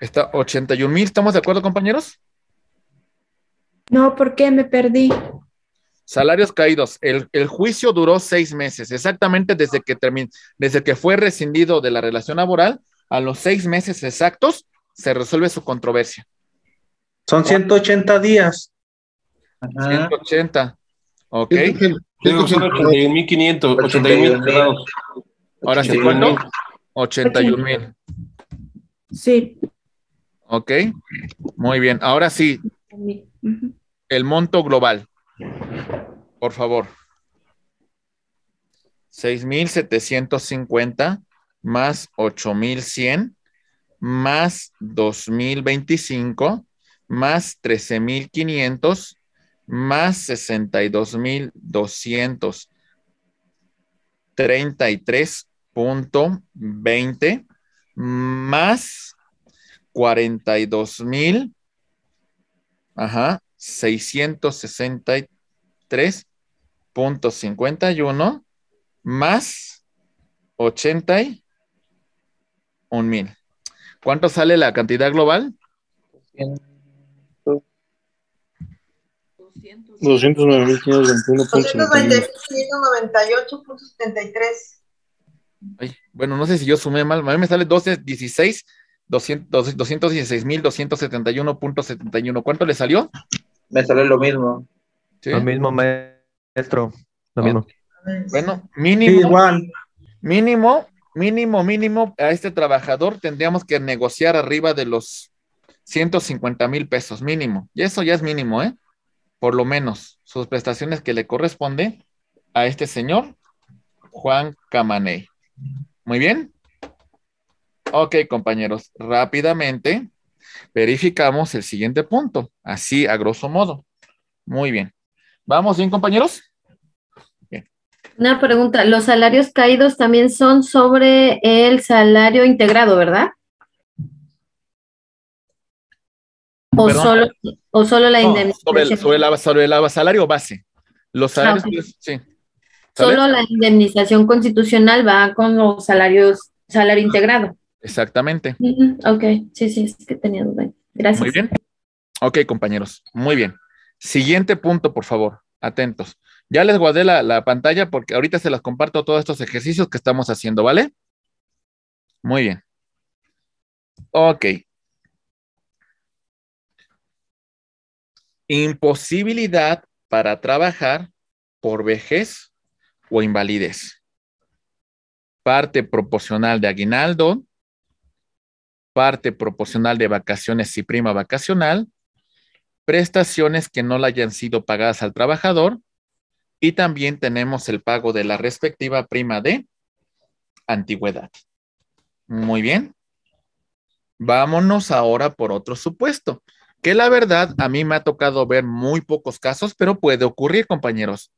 Speaker 1: Está 81 mil, ¿estamos de acuerdo, compañeros?
Speaker 9: no, ¿por qué me perdí?
Speaker 1: Salarios caídos. El, el juicio duró seis meses, exactamente desde que terminó, desde que fue rescindido de la relación laboral, a los seis meses exactos se resuelve su controversia.
Speaker 13: Son 180 días.
Speaker 1: 180. Ok.
Speaker 11: Digo, son 81.500, 81.000 grados.
Speaker 1: Ahora sí, ¿cuánto? 81 mil.
Speaker 9: Sí.
Speaker 1: Ok. Muy bien. Ahora sí, el monto global. Por favor. 6,750 más 8,100 más 2,025 más 13,500 más 62,233.20 más 42,000 Ajá, 663.51 más 81 mil. ¿Cuánto sale la cantidad global?
Speaker 7: 209.521.71.
Speaker 14: 198.73.
Speaker 1: Ay, bueno, no sé si yo sumé mal. A mí me sale 12, 16, 200, 216.271.71. ¿Cuánto le salió?
Speaker 3: Me sale lo mismo.
Speaker 1: Sí.
Speaker 5: Lo mismo, maestro. Lo mismo.
Speaker 1: Bueno, mínimo.
Speaker 13: igual.
Speaker 1: Mínimo, mínimo, mínimo, a este trabajador tendríamos que negociar arriba de los 150 mil pesos, mínimo. Y eso ya es mínimo, ¿eh? Por lo menos, sus prestaciones que le corresponde a este señor, Juan Camaney. Muy bien. Ok, compañeros, rápidamente. Verificamos el siguiente punto, así a grosso modo. Muy bien. ¿Vamos bien, compañeros?
Speaker 15: Una pregunta, los salarios caídos también son sobre el salario integrado, ¿verdad? O
Speaker 1: Perdón.
Speaker 15: solo, o solo la
Speaker 1: No,
Speaker 15: indemnización.
Speaker 1: sobre, el, sobre, la, sobre el salario base. Los salarios,
Speaker 15: ok.
Speaker 1: pues, sí. ¿Sale?
Speaker 15: Solo la indemnización constitucional va con los salarios, salario integrado.
Speaker 1: Exactamente.
Speaker 15: Ok, sí, sí, es que tenía duda. Gracias.
Speaker 1: Muy bien. Ok, compañeros. Muy bien. Siguiente punto, por favor. Atentos. Ya les guardé la, la pantalla porque ahorita se las comparto todos estos ejercicios que estamos haciendo, ¿vale? Muy bien. Ok. Imposibilidad para trabajar por vejez o invalidez. Parte proporcional de aguinaldo, parte proporcional de vacaciones y prima vacacional, prestaciones que no le hayan sido pagadas al trabajador y también tenemos el pago de la respectiva prima de antigüedad. Muy bien. Vámonos ahora por otro supuesto, que la verdad a mí me ha tocado ver muy pocos casos, pero puede ocurrir, compañeros.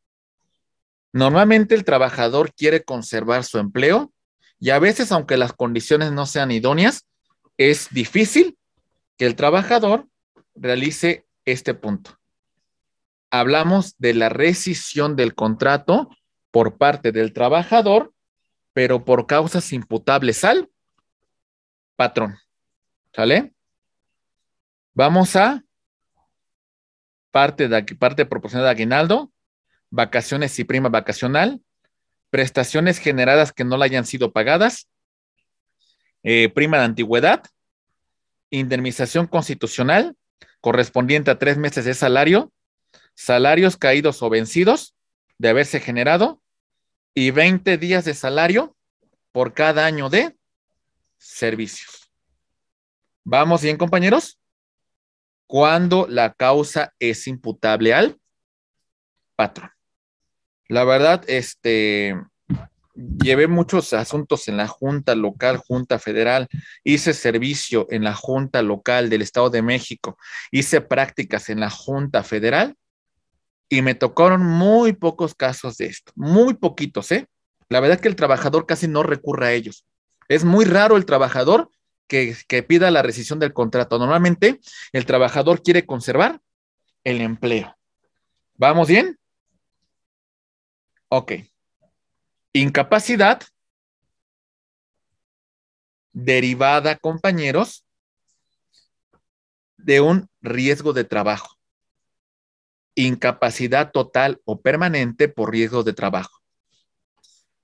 Speaker 1: Normalmente el trabajador quiere conservar su empleo y a veces, aunque las condiciones no sean idóneas, es difícil que el trabajador realice este punto. Hablamos de la rescisión del contrato por parte del trabajador, pero por causas imputables al patrón. ¿Sale? Vamos a parte, de, parte proporcional de aguinaldo, vacaciones y prima vacacional, prestaciones generadas que no le hayan sido pagadas, eh, prima de antigüedad, indemnización constitucional correspondiente a tres meses de salario, salarios caídos o vencidos de haberse generado y 20 días de salario por cada año de servicios. ¿Vamos bien, compañeros? Cuando la causa es imputable al patrón. La verdad, este, llevé muchos asuntos en la Junta Local, Junta Federal, hice servicio en la Junta Local del Estado de México, hice prácticas en la Junta Federal y me tocaron muy pocos casos de esto, muy poquitos, ¿eh? La verdad que el trabajador casi no recurre a ellos. Es muy raro el trabajador que, que pida la rescisión del contrato. Normalmente el trabajador quiere conservar el empleo. ¿Vamos bien? Ok. Incapacidad derivada, compañeros, de un riesgo de trabajo. Incapacidad total o permanente por riesgo de trabajo.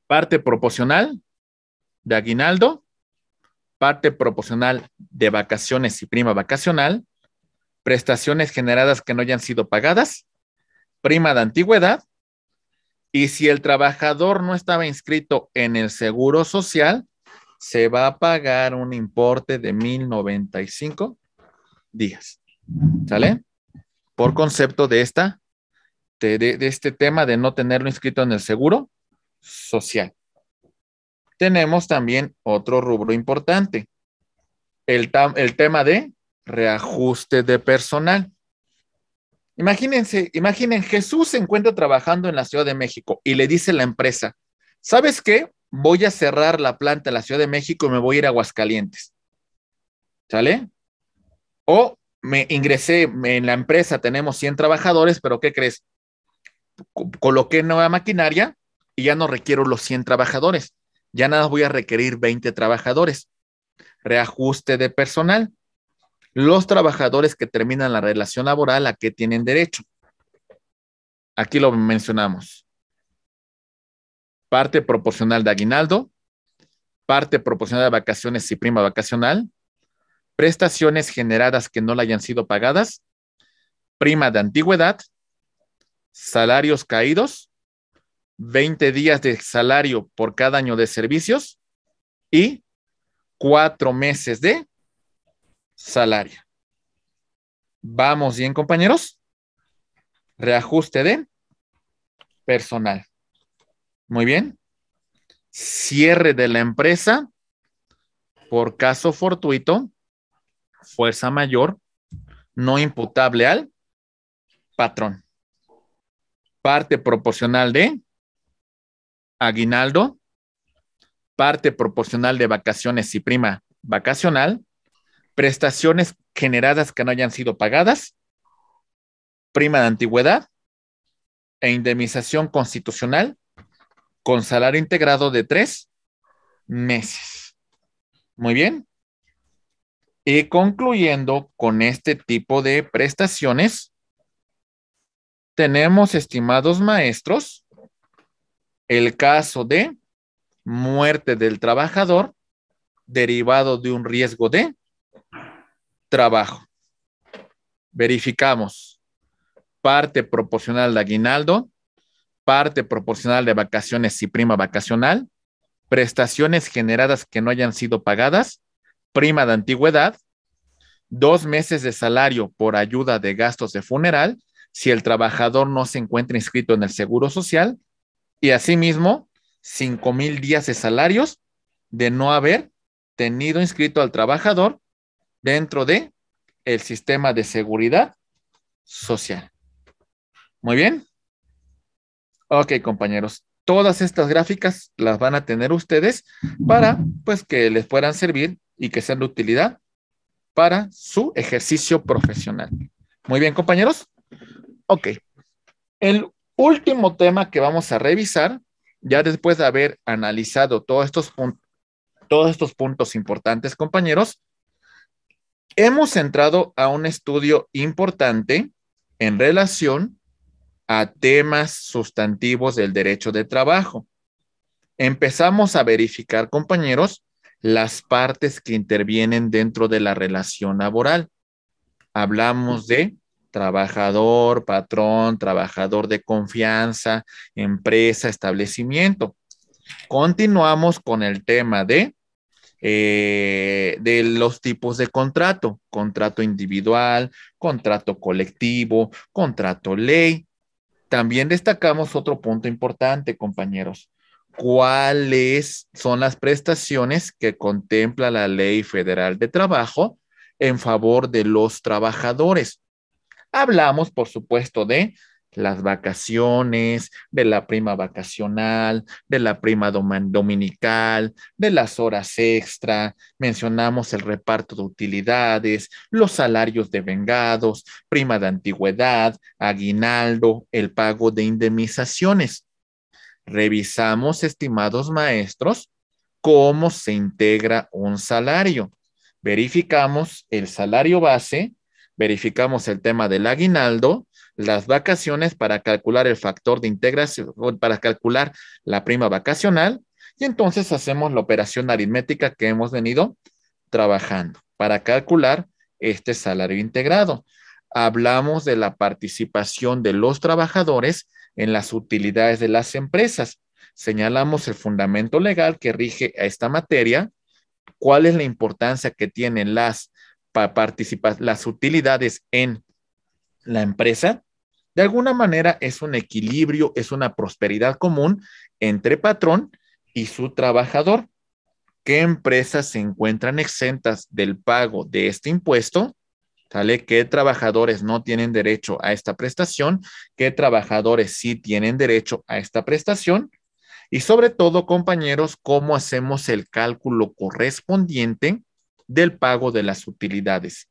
Speaker 1: Parte proporcional de aguinaldo, parte proporcional de vacaciones y prima vacacional, prestaciones generadas que no hayan sido pagadas, prima de antigüedad, y si el trabajador no estaba inscrito en el seguro social, se va a pagar un importe de 1095 días. ¿Sale? Por concepto de esta, de, este tema de no tenerlo inscrito en el seguro social. Tenemos también otro rubro importante, el, el tema de reajuste de personal. Imagínense, imaginen, Jesús se encuentra trabajando en la Ciudad de México y le dice la empresa, ¿sabes qué? Voy a cerrar la planta en la Ciudad de México y me voy a ir a Aguascalientes. ¿Sale? O me ingresé en la empresa, tenemos 100 trabajadores, pero ¿qué crees? Coloqué nueva maquinaria y ya no requiero los 100 trabajadores. Ya nada voy a requerir 20 trabajadores. Reajuste de personal los trabajadores que terminan la relación laboral a qué tienen derecho. Aquí lo mencionamos. Parte proporcional de aguinaldo, parte proporcional de vacaciones y prima vacacional, prestaciones generadas que no le hayan sido pagadas, prima de antigüedad, salarios caídos, 20 días de salario por cada año de servicios y cuatro meses de salario. Vamos bien, compañeros. Reajuste de personal. Muy bien. Cierre de la empresa por caso fortuito, fuerza mayor no imputable al patrón. Parte proporcional de aguinaldo, parte proporcional de vacaciones y prima vacacional, prestaciones generadas que no hayan sido pagadas, prima de antigüedad e indemnización constitucional con salario integrado de tres meses. Muy bien. Y concluyendo con este tipo de prestaciones, tenemos, estimados maestros, el caso de muerte del trabajador derivado de un riesgo de trabajo. Verificamos parte proporcional de aguinaldo, parte proporcional de vacaciones y prima vacacional, prestaciones generadas que no hayan sido pagadas, prima de antigüedad, dos meses de salario por ayuda de gastos de funeral si el trabajador no se encuentra inscrito en el Seguro Social y asimismo cinco mil días de salarios de no haber tenido inscrito al trabajador dentro de el sistema de seguridad social. Muy bien. Ok, compañeros. Todas estas gráficas las van a tener ustedes para pues que les puedan servir y que sean de utilidad para su ejercicio profesional. Muy bien, compañeros. Ok. El último tema que vamos a revisar, ya después de haber analizado todos estos, todos estos puntos importantes, compañeros, hemos entrado a un estudio importante en relación a temas sustantivos del derecho de trabajo. Empezamos a verificar, compañeros, las partes que intervienen dentro de la relación laboral. Hablamos de trabajador, patrón, trabajador de confianza, empresa, establecimiento. Continuamos con el tema de, eh, de los tipos de contrato, contrato individual, contrato colectivo, contrato ley. También destacamos otro punto importante, compañeros cuáles son las prestaciones que contempla la Ley Federal de Trabajo en favor de los trabajadores. Hablamos, por supuesto, de las vacaciones, de la prima vacacional, de la prima dominical, de las horas extra, mencionamos el reparto de utilidades, los salarios de vengados, prima de antigüedad, aguinaldo, el pago de indemnizaciones. Revisamos, estimados maestros, cómo se integra un salario. Verificamos el salario base, verificamos el tema del aguinaldo, las vacaciones para calcular el factor de integración, para calcular la prima vacacional, y entonces hacemos la operación aritmética que hemos venido trabajando para calcular este salario integrado. Hablamos de la participación de los trabajadores en las utilidades de las empresas. Señalamos el fundamento legal que rige a esta materia, cuál es la importancia que tienen las, las utilidades en la empresa. De alguna manera es un equilibrio, es una prosperidad común entre patrón y su trabajador. ¿Qué empresas se encuentran exentas del pago de este impuesto? ¿Sale? ¿Qué trabajadores no tienen derecho a esta prestación? ¿Qué trabajadores sí tienen derecho a esta prestación? Y sobre todo, compañeros, ¿cómo hacemos el cálculo correspondiente del pago de las utilidades?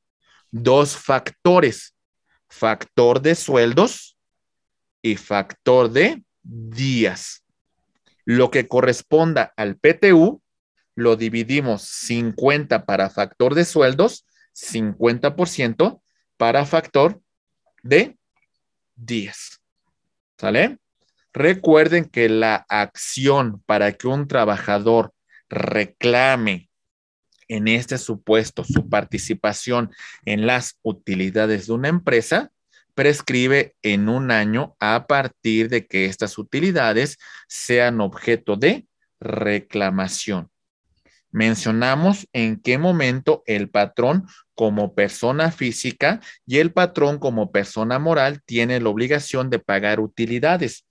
Speaker 1: Dos factores, factor de sueldos y factor de días. Lo que corresponda al PTU, lo dividimos 50 para factor de sueldos 50% para factor de 10. ¿Sale? Recuerden que la acción para que un trabajador reclame en este supuesto su participación en las utilidades de una empresa prescribe en un año a partir de que estas utilidades sean objeto de reclamación. Mencionamos en qué momento el patrón como persona física y el patrón como persona moral tiene la obligación de pagar utilidades.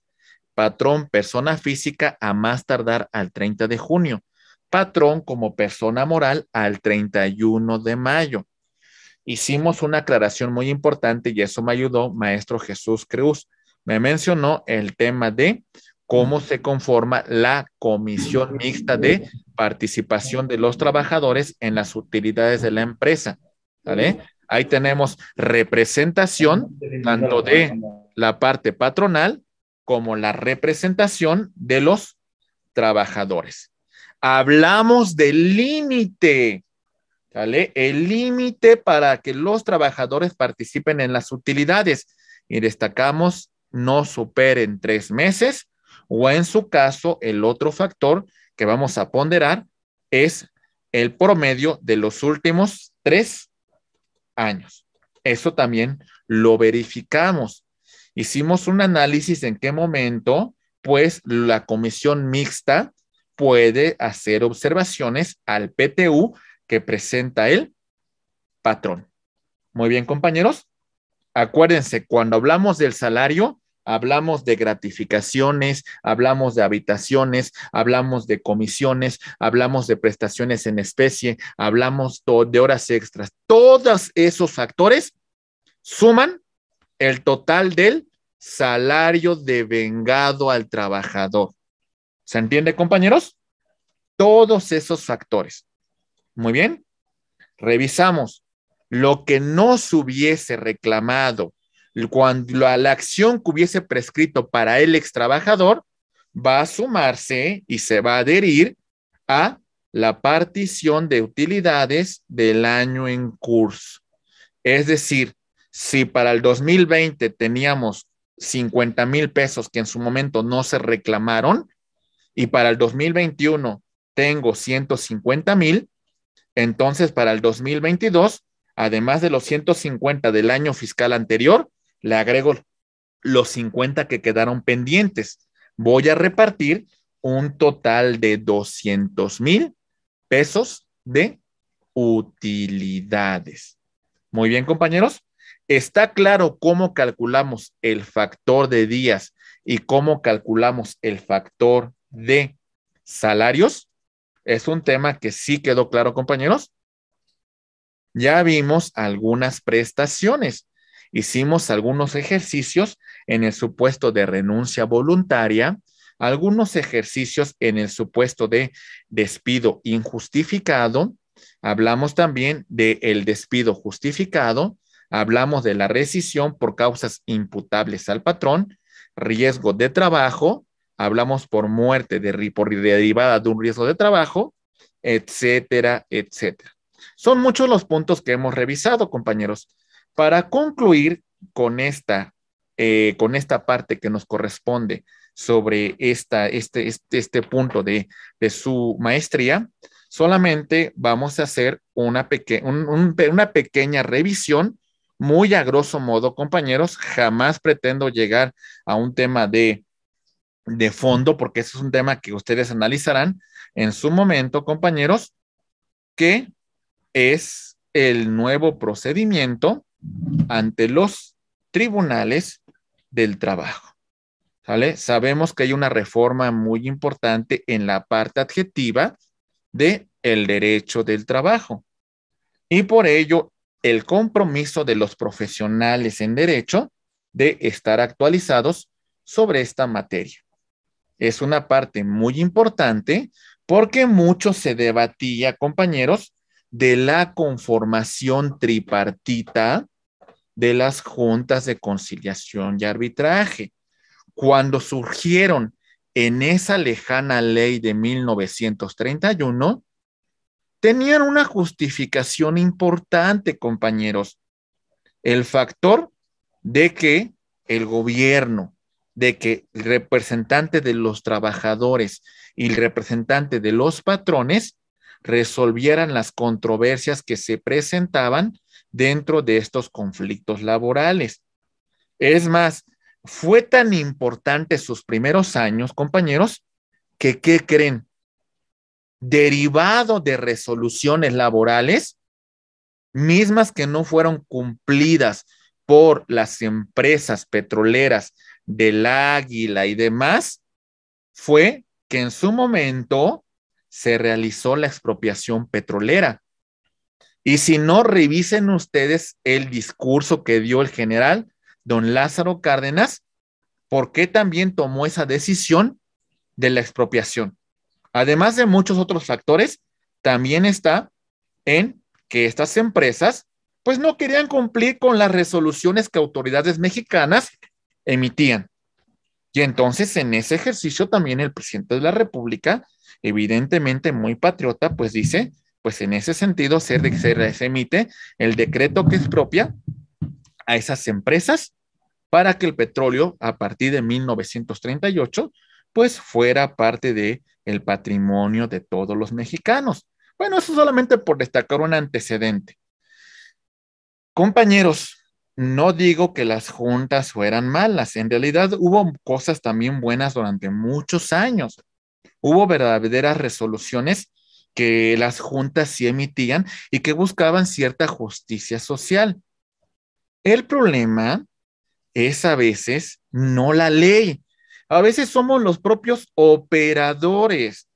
Speaker 1: Patrón persona física a más tardar al 30 de junio. Patrón como persona moral al 31 de mayo. hicimos una aclaración muy importante y eso me ayudó maestro Jesús Cruz. Me mencionó el tema de cómo se conforma la comisión mixta de participación de los trabajadores en las utilidades de la empresa. ¿Vale? Ahí tenemos representación tanto de la parte patronal como la representación de los trabajadores. Hablamos del límite, ¿vale? El límite para que los trabajadores participen en las utilidades y destacamos no superen tres meses o en su caso el otro factor que vamos a ponderar es el promedio de los últimos tres años. Eso también lo verificamos. Hicimos un análisis en qué momento, pues, la comisión mixta puede hacer observaciones al PTU que presenta el patrón. Muy bien, compañeros. Acuérdense, cuando hablamos del salario, hablamos de gratificaciones, hablamos de habitaciones, hablamos de comisiones, hablamos de prestaciones en especie, hablamos de horas extras. Todos esos factores suman el total del salario devengado al trabajador. ¿Se entiende, compañeros? Todos esos factores. Muy bien. Revisamos. Lo que no se hubiese reclamado cuando la, acción que hubiese prescrito para el ex trabajador va a sumarse y se va a adherir a la partición de utilidades del año en curso. Es decir, si para el 2020 teníamos 50 mil pesos que en su momento no se reclamaron y para el 2021 tengo 150 mil, entonces para el 2022, además de los 150 del año fiscal anterior, le agrego los 50 que quedaron pendientes. Voy a repartir un total de 200 mil pesos de utilidades. Muy bien, compañeros. ¿Está claro cómo calculamos el factor de días y cómo calculamos el factor de salarios? Es un tema que sí quedó claro, compañeros. Ya vimos algunas prestaciones. Hicimos algunos ejercicios en el supuesto de renuncia voluntaria, algunos ejercicios en el supuesto de despido injustificado. Hablamos también del despido justificado hablamos de la rescisión por causas imputables al patrón, riesgo de trabajo, hablamos por muerte de, por derivada de un riesgo de trabajo, etcétera, etcétera. Son muchos los puntos que hemos revisado, compañeros. Para concluir con esta, eh, con esta parte que nos corresponde sobre esta, este, este, este punto de, de, su maestría, solamente vamos a hacer una, una pequeña revisión muy a grosso modo, compañeros, jamás pretendo llegar a un tema de, de fondo, porque ese es un tema que ustedes analizarán en su momento, compañeros, que es el nuevo procedimiento ante los tribunales del trabajo. Sabemos que hay una reforma muy importante en la parte adjetiva de el derecho del trabajo. Y por ello el compromiso de los profesionales en derecho de estar actualizados sobre esta materia. Es una parte muy importante porque mucho se debatía, compañeros, de la conformación tripartita de las juntas de conciliación y arbitraje. Cuando surgieron en esa lejana ley de 1931, tenían una justificación importante, compañeros. El factor de que el gobierno, de que el representante de los trabajadores y el representante de los patrones resolvieran las controversias que se presentaban dentro de estos conflictos laborales. Es más, fue tan importante sus primeros años, compañeros, que, ¿qué creen? derivado de resoluciones laborales, mismas que no fueron cumplidas por las empresas petroleras del Águila y demás, fue que en su momento se realizó la expropiación petrolera. Y si no, revisen ustedes el discurso que dio el general don Lázaro Cárdenas, por qué también tomó esa decisión de la expropiación. Además de muchos otros factores, también está en que estas empresas pues no querían cumplir con las resoluciones que autoridades mexicanas emitían. Y entonces en ese ejercicio también el presidente de la República, evidentemente muy patriota, pues dice, pues en ese sentido se, se, emite el decreto que expropia a esas empresas para que el petróleo a partir de 1938 pues fuera parte de el patrimonio de todos los mexicanos. Bueno, eso solamente por destacar un antecedente. Compañeros, no digo que las juntas fueran malas, en realidad hubo cosas también buenas durante muchos años. Hubo verdaderas resoluciones que las juntas sí emitían y que buscaban cierta justicia social. El problema es a veces no la ley. A veces somos los propios operadores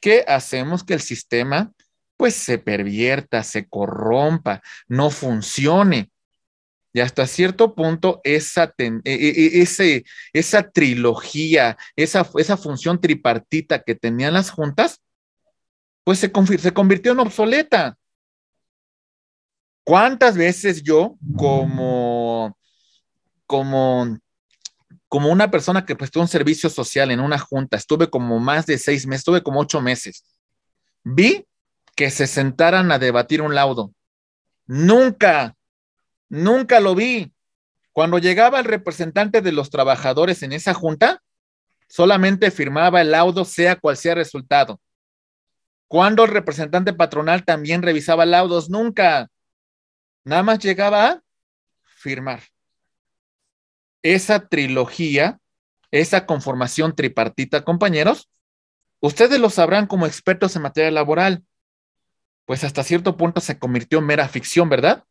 Speaker 1: que hacemos que el sistema pues se pervierta, se corrompa, no funcione. Y hasta cierto punto esa, e, e, e, ese, esa trilogía, esa, esa función tripartita que tenían las juntas, pues se, se convirtió en obsoleta. ¿Cuántas veces yo como, como, como una persona que prestó un servicio social en una junta, estuve como más de seis meses, estuve como ocho meses, vi que se sentaran a debatir un laudo. Nunca, nunca lo vi. Cuando llegaba el representante de los trabajadores en esa junta, solamente firmaba el laudo, sea cual sea resultado. Cuando el representante patronal también revisaba laudos, nunca. Nada más llegaba a firmar. Esa trilogía, esa conformación tripartita, compañeros, ustedes lo sabrán como expertos en materia laboral pues hasta cierto punto se convirtió en mera ficción, ¿verdad?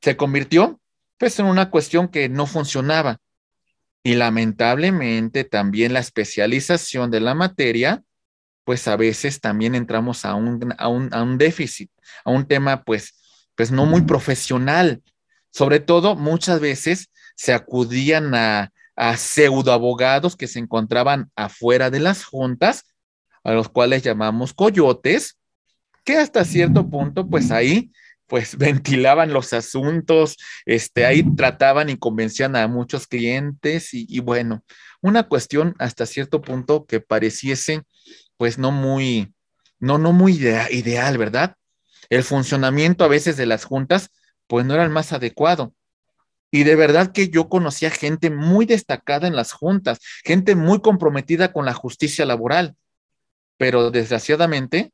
Speaker 1: Se convirtió pues en una cuestión que no funcionaba. Y lamentablemente también la especialización de la materia, pues a veces también entramos a un, a un, déficit, a un tema pues, pues no muy profesional. Sobre todo muchas veces se acudían a, a pseudo abogados que se encontraban afuera de las juntas, a los cuales llamamos coyotes, que hasta cierto punto, pues ahí, pues ventilaban los asuntos, este, ahí trataban y convencían a muchos clientes y, bueno, una cuestión hasta cierto punto que pareciese, pues no muy, no, no muy ideal, ¿verdad? El funcionamiento a veces de las juntas, pues no era el más adecuado. Y de verdad que yo conocía gente muy destacada en las juntas, gente muy comprometida con la justicia laboral, pero desgraciadamente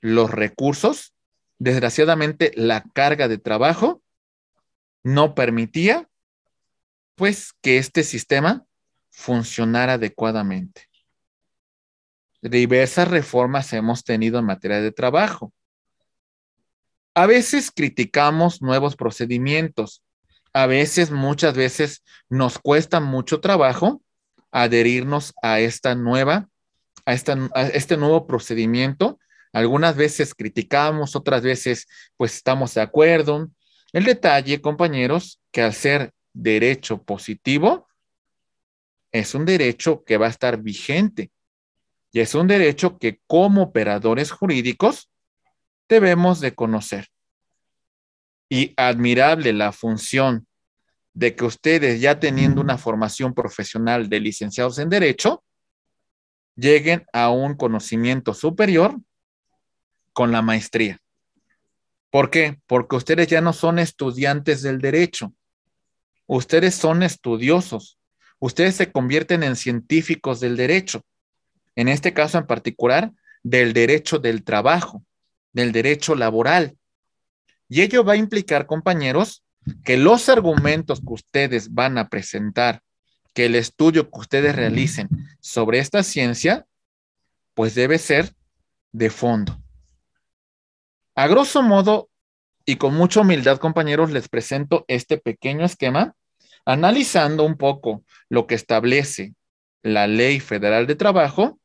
Speaker 1: los recursos, desgraciadamente la carga de trabajo no permitía pues que este sistema funcionara adecuadamente. Diversas reformas hemos tenido en materia de trabajo. A veces criticamos nuevos procedimientos. A veces, muchas veces, nos cuesta mucho trabajo adherirnos a esta nueva, a, esta, este nuevo procedimiento algunas veces criticamos, otras veces pues estamos de acuerdo. El detalle, compañeros, que al ser derecho positivo, es un derecho que va a estar vigente y es un derecho que como operadores jurídicos debemos de conocer. Y admirable la función de que ustedes ya teniendo una formación profesional de licenciados en derecho, lleguen a un conocimiento superior con la maestría. ¿Por qué? Porque ustedes ya no son estudiantes del derecho. Ustedes son estudiosos. Ustedes se convierten en científicos del derecho. En este caso en particular, del derecho del trabajo, del derecho laboral. Y ello va a implicar, compañeros, que los argumentos que ustedes van a presentar, que el estudio que ustedes realicen sobre esta ciencia, pues debe ser de fondo. A grosso modo y con mucha humildad, compañeros, les presento este pequeño esquema, analizando un poco lo que establece la Ley Federal de Trabajo.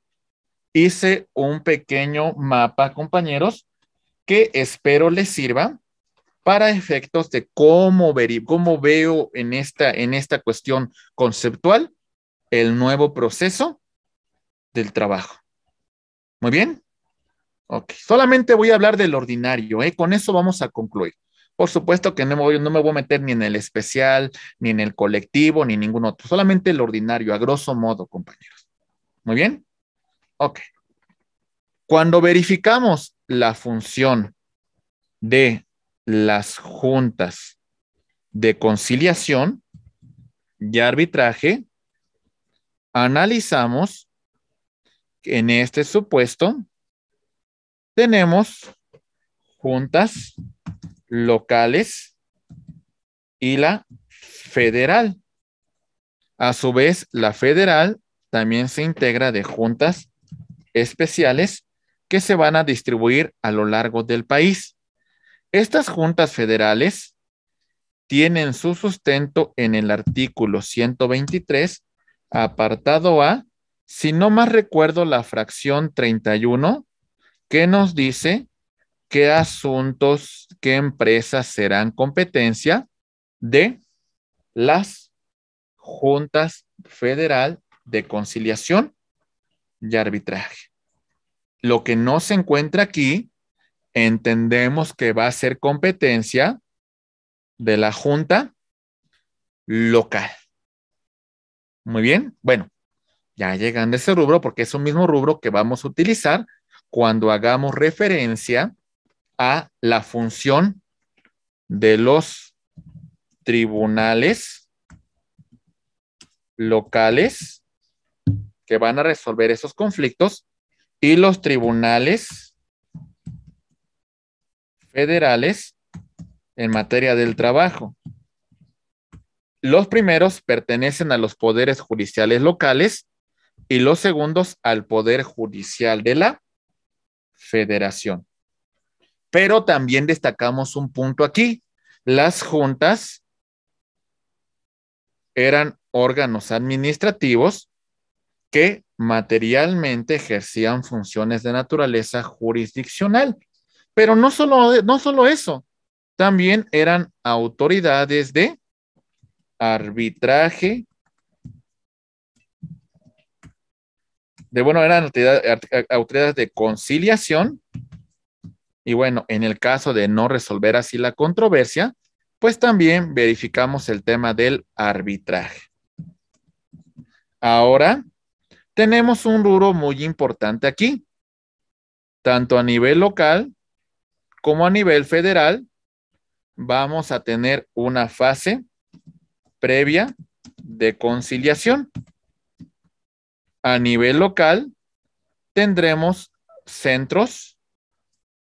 Speaker 1: Hice un pequeño mapa, compañeros, que espero les sirva para efectos de cómo, veri- cómo veo en esta, en esta cuestión conceptual el nuevo proceso del trabajo. Muy bien. Ok, solamente voy a hablar del ordinario, ¿eh? con eso vamos a concluir. Por supuesto que no me, voy, no me voy a meter ni en el especial, ni en el colectivo, ni ningún otro, solamente el ordinario, a grosso modo, compañeros. Muy bien. Ok. Cuando verificamos la función de las juntas de conciliación y arbitraje, analizamos que en este supuesto tenemos juntas locales y la federal. A su vez, la federal también se integra de juntas especiales que se van a distribuir a lo largo del país. Estas juntas federales tienen su sustento en el artículo 123, apartado A, si no más recuerdo la fracción 31, que nos dice qué asuntos, qué empresas serán competencia de las juntas federal de conciliación y arbitraje. Lo que no se encuentra aquí, entendemos que va a ser competencia de la junta local. Muy bien, bueno, ya llegando a ese rubro, porque es un mismo rubro que vamos a utilizar cuando hagamos referencia a la función de los tribunales locales que van a resolver esos conflictos y los tribunales federales en materia del trabajo. Los primeros pertenecen a los poderes judiciales locales y los segundos al poder judicial de la federación. Pero también destacamos un punto aquí. Las juntas eran órganos administrativos que materialmente ejercían funciones de naturaleza jurisdiccional. Pero no solo, no solo eso, también eran autoridades de arbitraje, de bueno, eran autoridad- autoridades de conciliación, y bueno, en el caso de no resolver así la controversia, pues también verificamos el tema del arbitraje. Ahora, tenemos un rubro muy importante aquí, tanto a nivel local como a nivel federal, vamos a tener una fase previa de conciliación. A nivel local, tendremos centros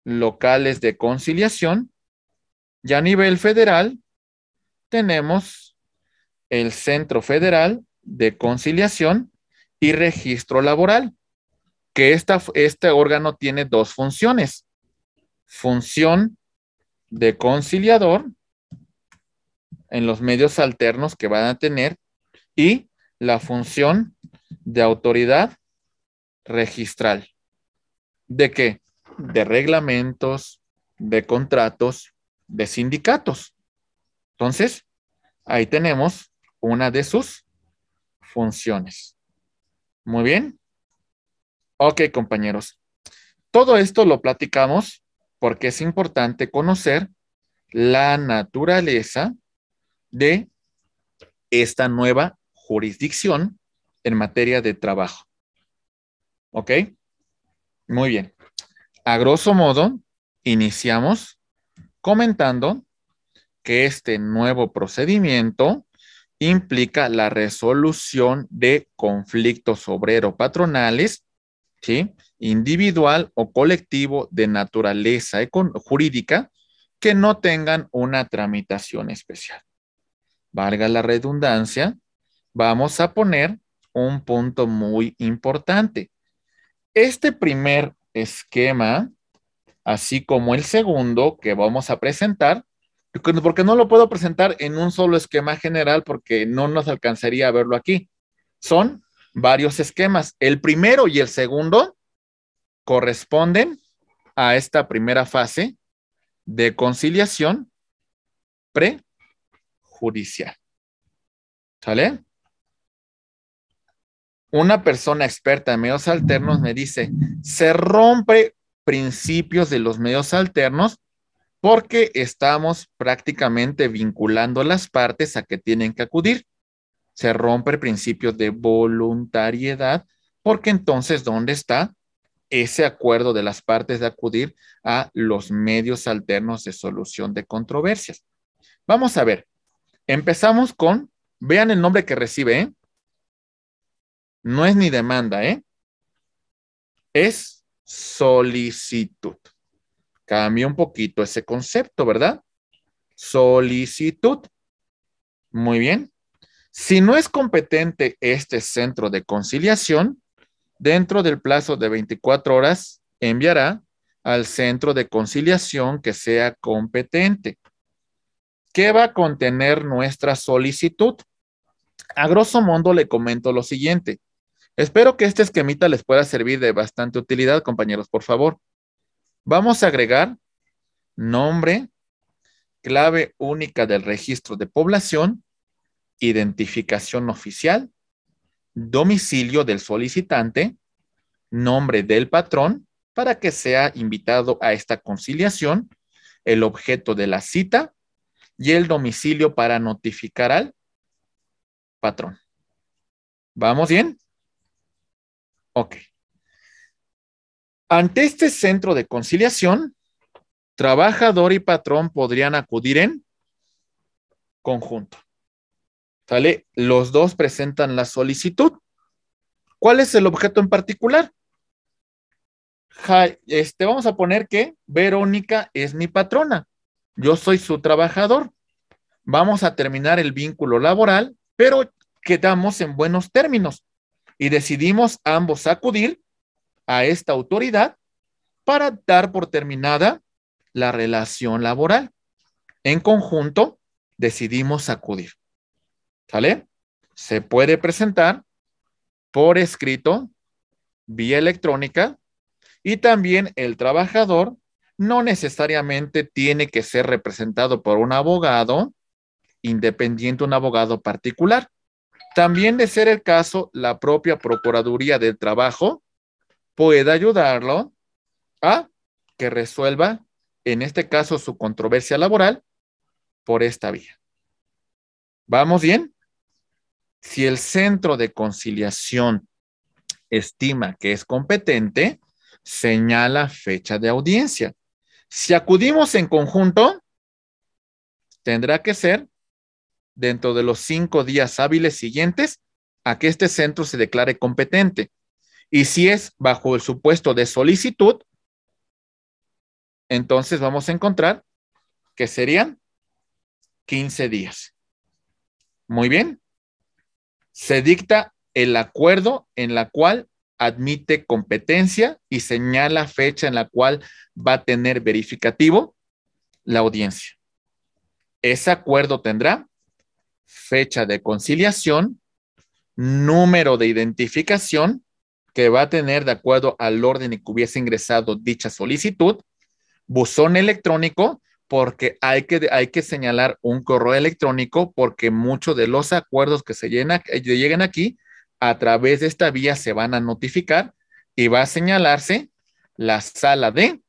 Speaker 1: locales de conciliación y a nivel federal, tenemos el Centro Federal de Conciliación y Registro Laboral, que esta, este órgano tiene dos funciones. Función de conciliador en los medios alternos que van a tener y la función de autoridad registral. ¿De qué? De reglamentos, de contratos, de sindicatos. Entonces, ahí tenemos una de sus funciones. Muy bien. Ok, compañeros. Todo esto lo platicamos porque es importante conocer la naturaleza de esta nueva jurisdicción en materia de trabajo. ¿Ok? Muy bien. A grosso modo, iniciamos comentando que este nuevo procedimiento implica la resolución de conflictos obrero-patronales, ¿sí? individual o colectivo de naturaleza jurídica que no tengan una tramitación especial. Valga la redundancia, vamos a poner un punto muy importante. Este primer esquema, así como el segundo que vamos a presentar, porque no lo puedo presentar en un solo esquema general porque no nos alcanzaría a verlo aquí. Son varios esquemas. El primero y el segundo corresponden a esta primera fase de conciliación prejudicial. ¿Sale? Una persona experta en medios alternos me dice, se rompe principios de los medios alternos porque estamos prácticamente vinculando las partes a que tienen que acudir. Se rompe el principio de voluntariedad porque entonces, ¿dónde está ese acuerdo de las partes de acudir a los medios alternos de solución de controversias? Vamos a ver. Empezamos con, vean el nombre que recibe, ¿eh? No es ni demanda, ¿eh? Es solicitud. Cambia un poquito ese concepto, ¿verdad? Solicitud. Muy bien. Si no es competente este centro de conciliación, dentro del plazo de 24 horas enviará al centro de conciliación que sea competente. ¿Qué va a contener nuestra solicitud? A grosso modo le comento lo siguiente. Espero que este esquemita les pueda servir de bastante utilidad, compañeros, por favor. Vamos a agregar nombre, clave única del registro de población, identificación oficial, domicilio del solicitante, nombre del patrón para que sea invitado a esta conciliación, el objeto de la cita y el domicilio para notificar al patrón. ¿Vamos bien? Ok. Ante este centro de conciliación, trabajador y patrón podrían acudir en conjunto. ¿Sale? Los dos presentan la solicitud. ¿Cuál es el objeto en particular? Este, vamos a poner que Verónica es mi patrona. Yo soy su trabajador. Vamos a terminar el vínculo laboral, pero quedamos en buenos términos y decidimos ambos acudir a esta autoridad para dar por terminada la relación laboral. En conjunto, decidimos acudir. ¿Sale? Se puede presentar por escrito, vía electrónica, y también el trabajador no necesariamente tiene que ser representado por un abogado independiente, un abogado particular. También de ser el caso, la propia Procuraduría del Trabajo puede ayudarlo a que resuelva, en este caso, su controversia laboral por esta vía. ¿Vamos bien? Si el centro de conciliación estima que es competente, señala fecha de audiencia. Si acudimos en conjunto, tendrá que ser dentro de los cinco días hábiles siguientes a que este centro se declare competente. Y si es bajo el supuesto de solicitud, entonces vamos a encontrar que serían 15 días. Muy bien. Se dicta el acuerdo en la cual admite competencia y señala fecha en la cual va a tener verificativo la audiencia. Ese acuerdo tendrá fecha de conciliación, número de identificación que va a tener de acuerdo al orden en que hubiese ingresado dicha solicitud, buzón electrónico, porque hay que, hay que señalar un correo electrónico, porque muchos de los acuerdos que se llenan, eh, lleguen aquí, a través de esta vía se van a notificar y va a señalarse la sala de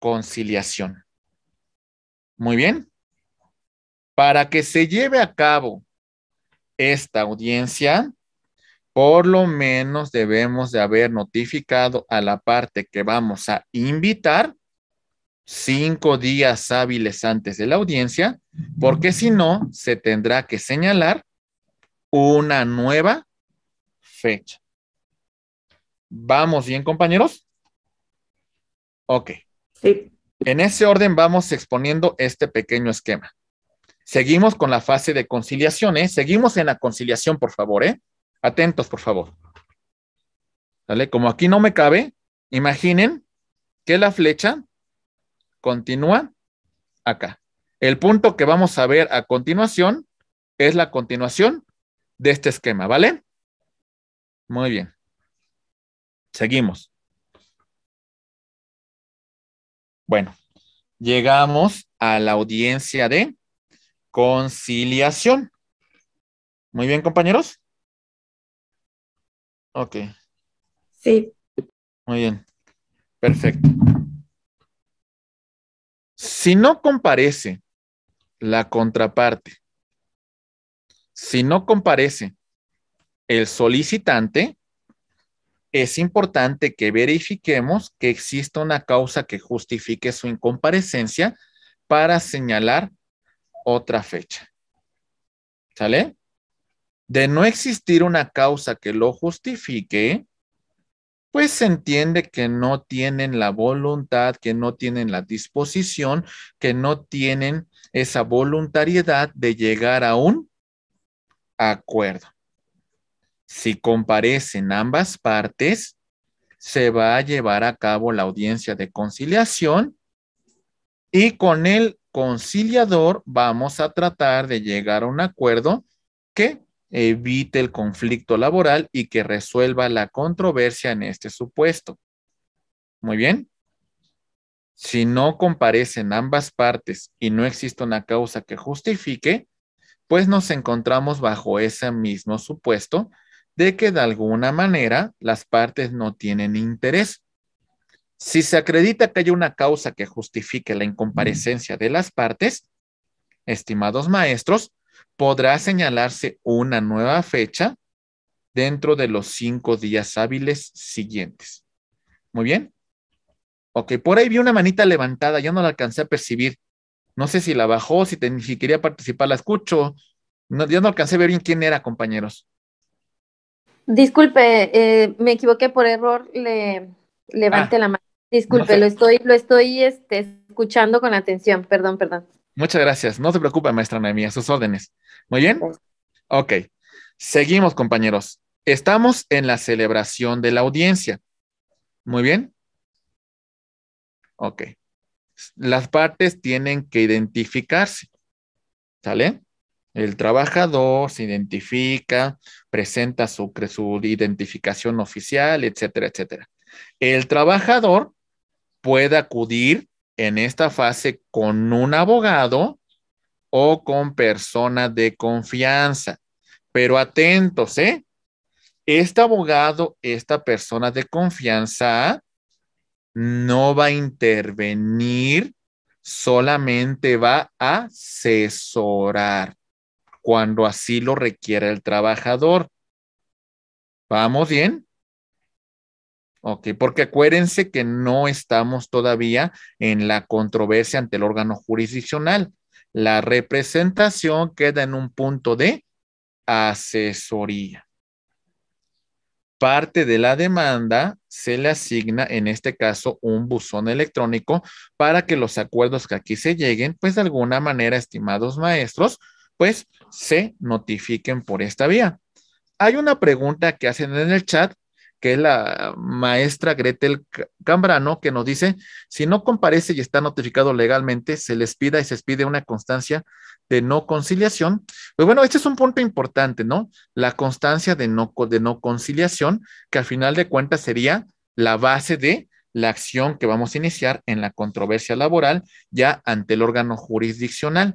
Speaker 1: conciliación. Muy bien. Para que se lleve a cabo esta audiencia, por lo menos debemos de haber notificado a la parte que vamos a invitar cinco días hábiles antes de la audiencia, porque si no, se tendrá que señalar una nueva fecha. ¿Vamos bien, compañeros? Ok.
Speaker 9: Sí.
Speaker 1: En ese orden vamos exponiendo este pequeño esquema. Seguimos con la fase de conciliación, ¿eh? Seguimos en la conciliación, por favor, ¿eh? Atentos, por favor. ¿Vale? Como aquí no me cabe, imaginen que la flecha continúa acá. El punto que vamos a ver a continuación es la continuación de este esquema, ¿vale? Muy bien. Seguimos. Bueno, llegamos a la audiencia de conciliación. Muy bien, compañeros. Ok,
Speaker 9: Sí.
Speaker 1: muy bien. Perfecto. Si no comparece la contraparte, si no comparece el solicitante, es importante que verifiquemos que exista una causa que justifique su incomparecencia para señalar otra fecha. ¿Sale? De no existir una causa que lo justifique, pues se entiende que no tienen la voluntad, que no tienen la disposición, que no tienen esa voluntariedad de llegar a un acuerdo. Si comparecen ambas partes, se va a llevar a cabo la audiencia de conciliación y con el conciliador vamos a tratar de llegar a un acuerdo que evite el conflicto laboral y que resuelva la controversia en este supuesto. Muy bien. Si no comparecen ambas partes y no existe una causa que justifique, pues nos encontramos bajo ese mismo supuesto de que de alguna manera las partes no tienen interés. Si se acredita que hay una causa que justifique la incomparecencia de las partes, estimados maestros, podrá señalarse una nueva fecha dentro de los cinco días hábiles siguientes. Muy bien. Ok, por ahí vi una manita levantada, ya no la alcancé a percibir. No sé si la bajó, si, te- si quería participar, la escucho. No, ya no alcancé a ver bien quién era, compañeros.
Speaker 15: Disculpe, eh, me equivoqué por error, le levanté
Speaker 1: Ah,
Speaker 15: la mano. Disculpe,
Speaker 1: no
Speaker 15: lo estoy, lo estoy este, escuchando con atención, perdón, perdón.
Speaker 1: Muchas gracias. No se preocupe, maestra Noemí, a sus órdenes. Muy bien. Ok. Seguimos, compañeros. Estamos en la celebración de la audiencia. Muy bien. Ok. Las partes tienen que identificarse. ¿Sale? El trabajador se identifica, presenta su, su identificación oficial, etcétera, etcétera. El trabajador puede acudir en esta fase con un abogado o con persona de confianza. Pero atentos, ¿eh? Este abogado, esta persona de confianza, no va a intervenir, solamente va a asesorar cuando así lo requiera el trabajador. ¿Vamos bien? Ok, porque acuérdense que no estamos todavía en la controversia ante el órgano jurisdiccional. La representación queda en un punto de asesoría. Parte de la demanda se le asigna, en este caso, un buzón electrónico para que los acuerdos que aquí se lleguen, pues de alguna manera, estimados maestros, pues se notifiquen por esta vía. Hay una pregunta que hacen en el chat que es la maestra Gretel Ca- Cambrano, que nos dice, si no comparece y está notificado legalmente, se les pida y se les pide una constancia de no conciliación. Pues bueno, este es un punto importante, ¿no? La constancia de no, de no conciliación, que al final de cuentas sería la base de la acción que vamos a iniciar en la controversia laboral ya ante el órgano jurisdiccional.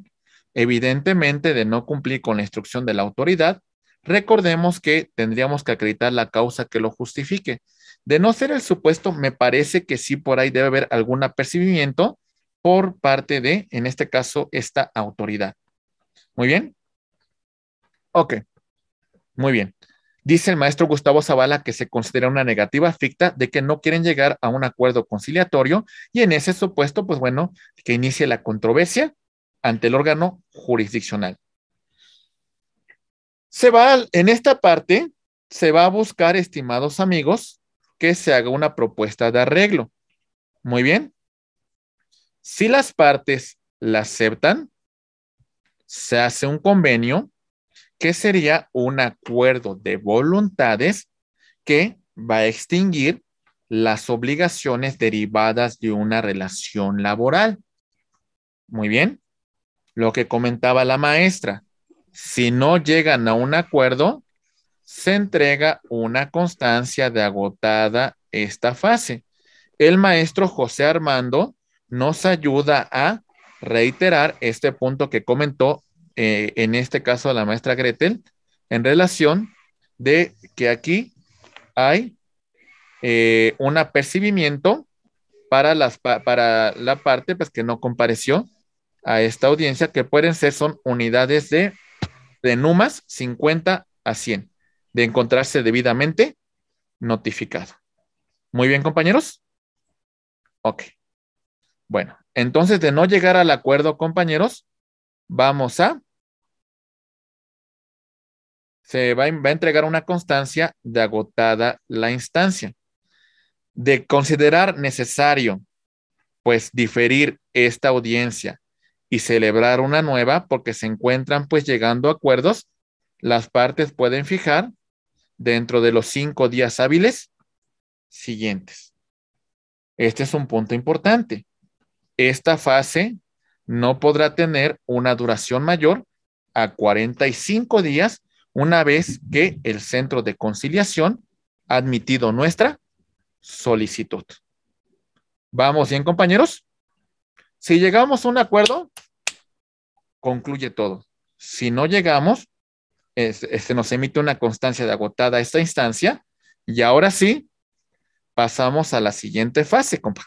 Speaker 1: Evidentemente, de no cumplir con la instrucción de la autoridad, recordemos que tendríamos que acreditar la causa que lo justifique. De no ser el supuesto, me parece que sí por ahí debe haber algún apercibimiento por parte de, en este caso, esta autoridad. Muy bien. Ok. Muy bien. Dice el maestro Gustavo Zavala que se considera una negativa ficta de que no quieren llegar a un acuerdo conciliatorio y en ese supuesto, pues bueno, que inicie la controversia ante el órgano jurisdiccional. Se va, en esta parte, se va a buscar, estimados amigos, que se haga una propuesta de arreglo. Muy bien. Si las partes la aceptan, se hace un convenio que sería un acuerdo de voluntades que va a extinguir las obligaciones derivadas de una relación laboral. Muy bien. Lo que comentaba la maestra, si no llegan a un acuerdo, se entrega una constancia de agotada esta fase. El maestro José Armando nos ayuda a reiterar este punto que comentó eh, en este caso la maestra Gretel en relación de que aquí hay eh, un apercibimiento para, las, pa- para la parte pues, que no compareció a esta audiencia, que pueden ser, son unidades de, de NUMAS 50 a 100, de encontrarse debidamente notificado. Muy bien, compañeros. Ok. Bueno, entonces de no llegar al acuerdo, compañeros, vamos a se va, va a entregar una constancia de agotada la instancia. De considerar necesario, pues, diferir esta audiencia y celebrar una nueva, porque se encuentran, pues, llegando a acuerdos, las partes pueden fijar dentro de los cinco días hábiles siguientes. Este es un punto importante. Esta fase no podrá tener una duración mayor a 45 días una vez que el centro de conciliación ha admitido nuestra solicitud. ¿Vamos bien, compañeros? Si llegamos a un acuerdo, concluye todo. Si no llegamos, es- este, nos emite una constancia de agotada esta instancia y ahora sí, pasamos a la siguiente fase, compa-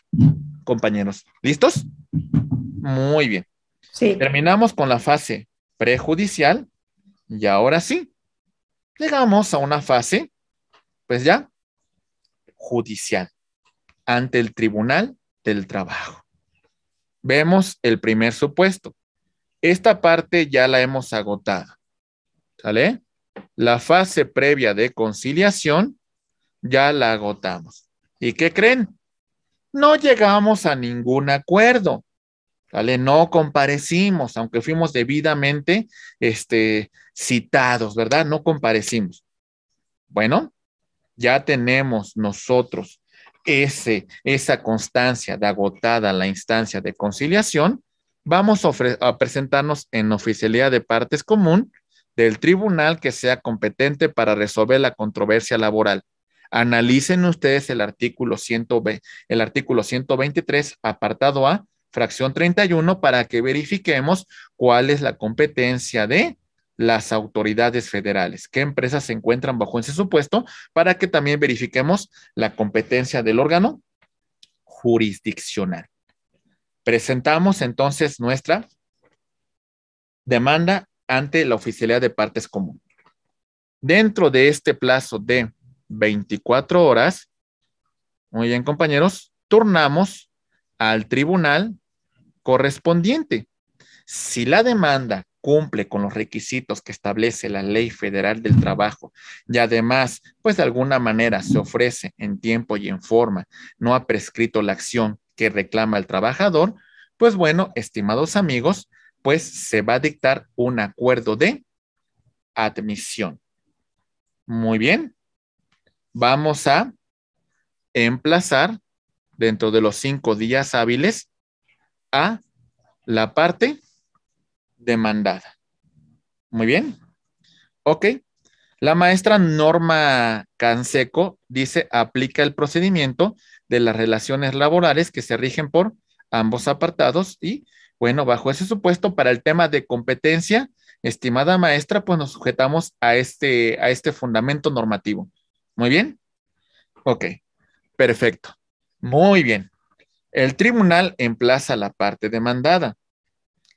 Speaker 1: compañeros. ¿Listos? Muy bien.
Speaker 9: Sí.
Speaker 1: Terminamos con la fase prejudicial y ahora sí, llegamos a una fase, pues ya, judicial, ante el Tribunal del Trabajo. Vemos el primer supuesto. Esta parte ya la hemos agotado. ¿Sale? La fase previa de conciliación ya la agotamos. ¿Y qué creen? No llegamos a ningún acuerdo. ¿Vale? No comparecimos, aunque fuimos debidamente este, citados, ¿verdad? No comparecimos. Bueno, ya tenemos nosotros ese, esa constancia de agotada la instancia de conciliación, vamos a, presentarnos en oficialidad de partes común del tribunal que sea competente para resolver la controversia laboral. Analicen ustedes el artículo, 120 el artículo 123, apartado A, fracción 31, para que verifiquemos cuál es la competencia de las autoridades federales, qué empresas se encuentran bajo ese supuesto, para que también verifiquemos la competencia del órgano jurisdiccional. Presentamos entonces nuestra demanda ante la oficialidad de partes común. Dentro de este plazo de 24 horas, muy bien compañeros, turnamos al tribunal correspondiente. Si la demanda cumple con los requisitos que establece la Ley Federal del Trabajo y además, pues de alguna manera se ofrece en tiempo y en forma, no ha prescrito la acción que reclama el trabajador, pues bueno, estimados amigos, pues se va a dictar un acuerdo de admisión. Muy bien. Vamos a emplazar dentro de los cinco días hábiles a la parte demandada. Muy bien. Ok. La maestra Norma Canseco dice, aplica el procedimiento de las relaciones laborales que se rigen por ambos apartados y, bueno, bajo ese supuesto, para el tema de competencia, estimada maestra, pues nos sujetamos a este, a este fundamento normativo. Muy bien. Ok. Perfecto. Muy bien. El tribunal emplaza la parte demandada.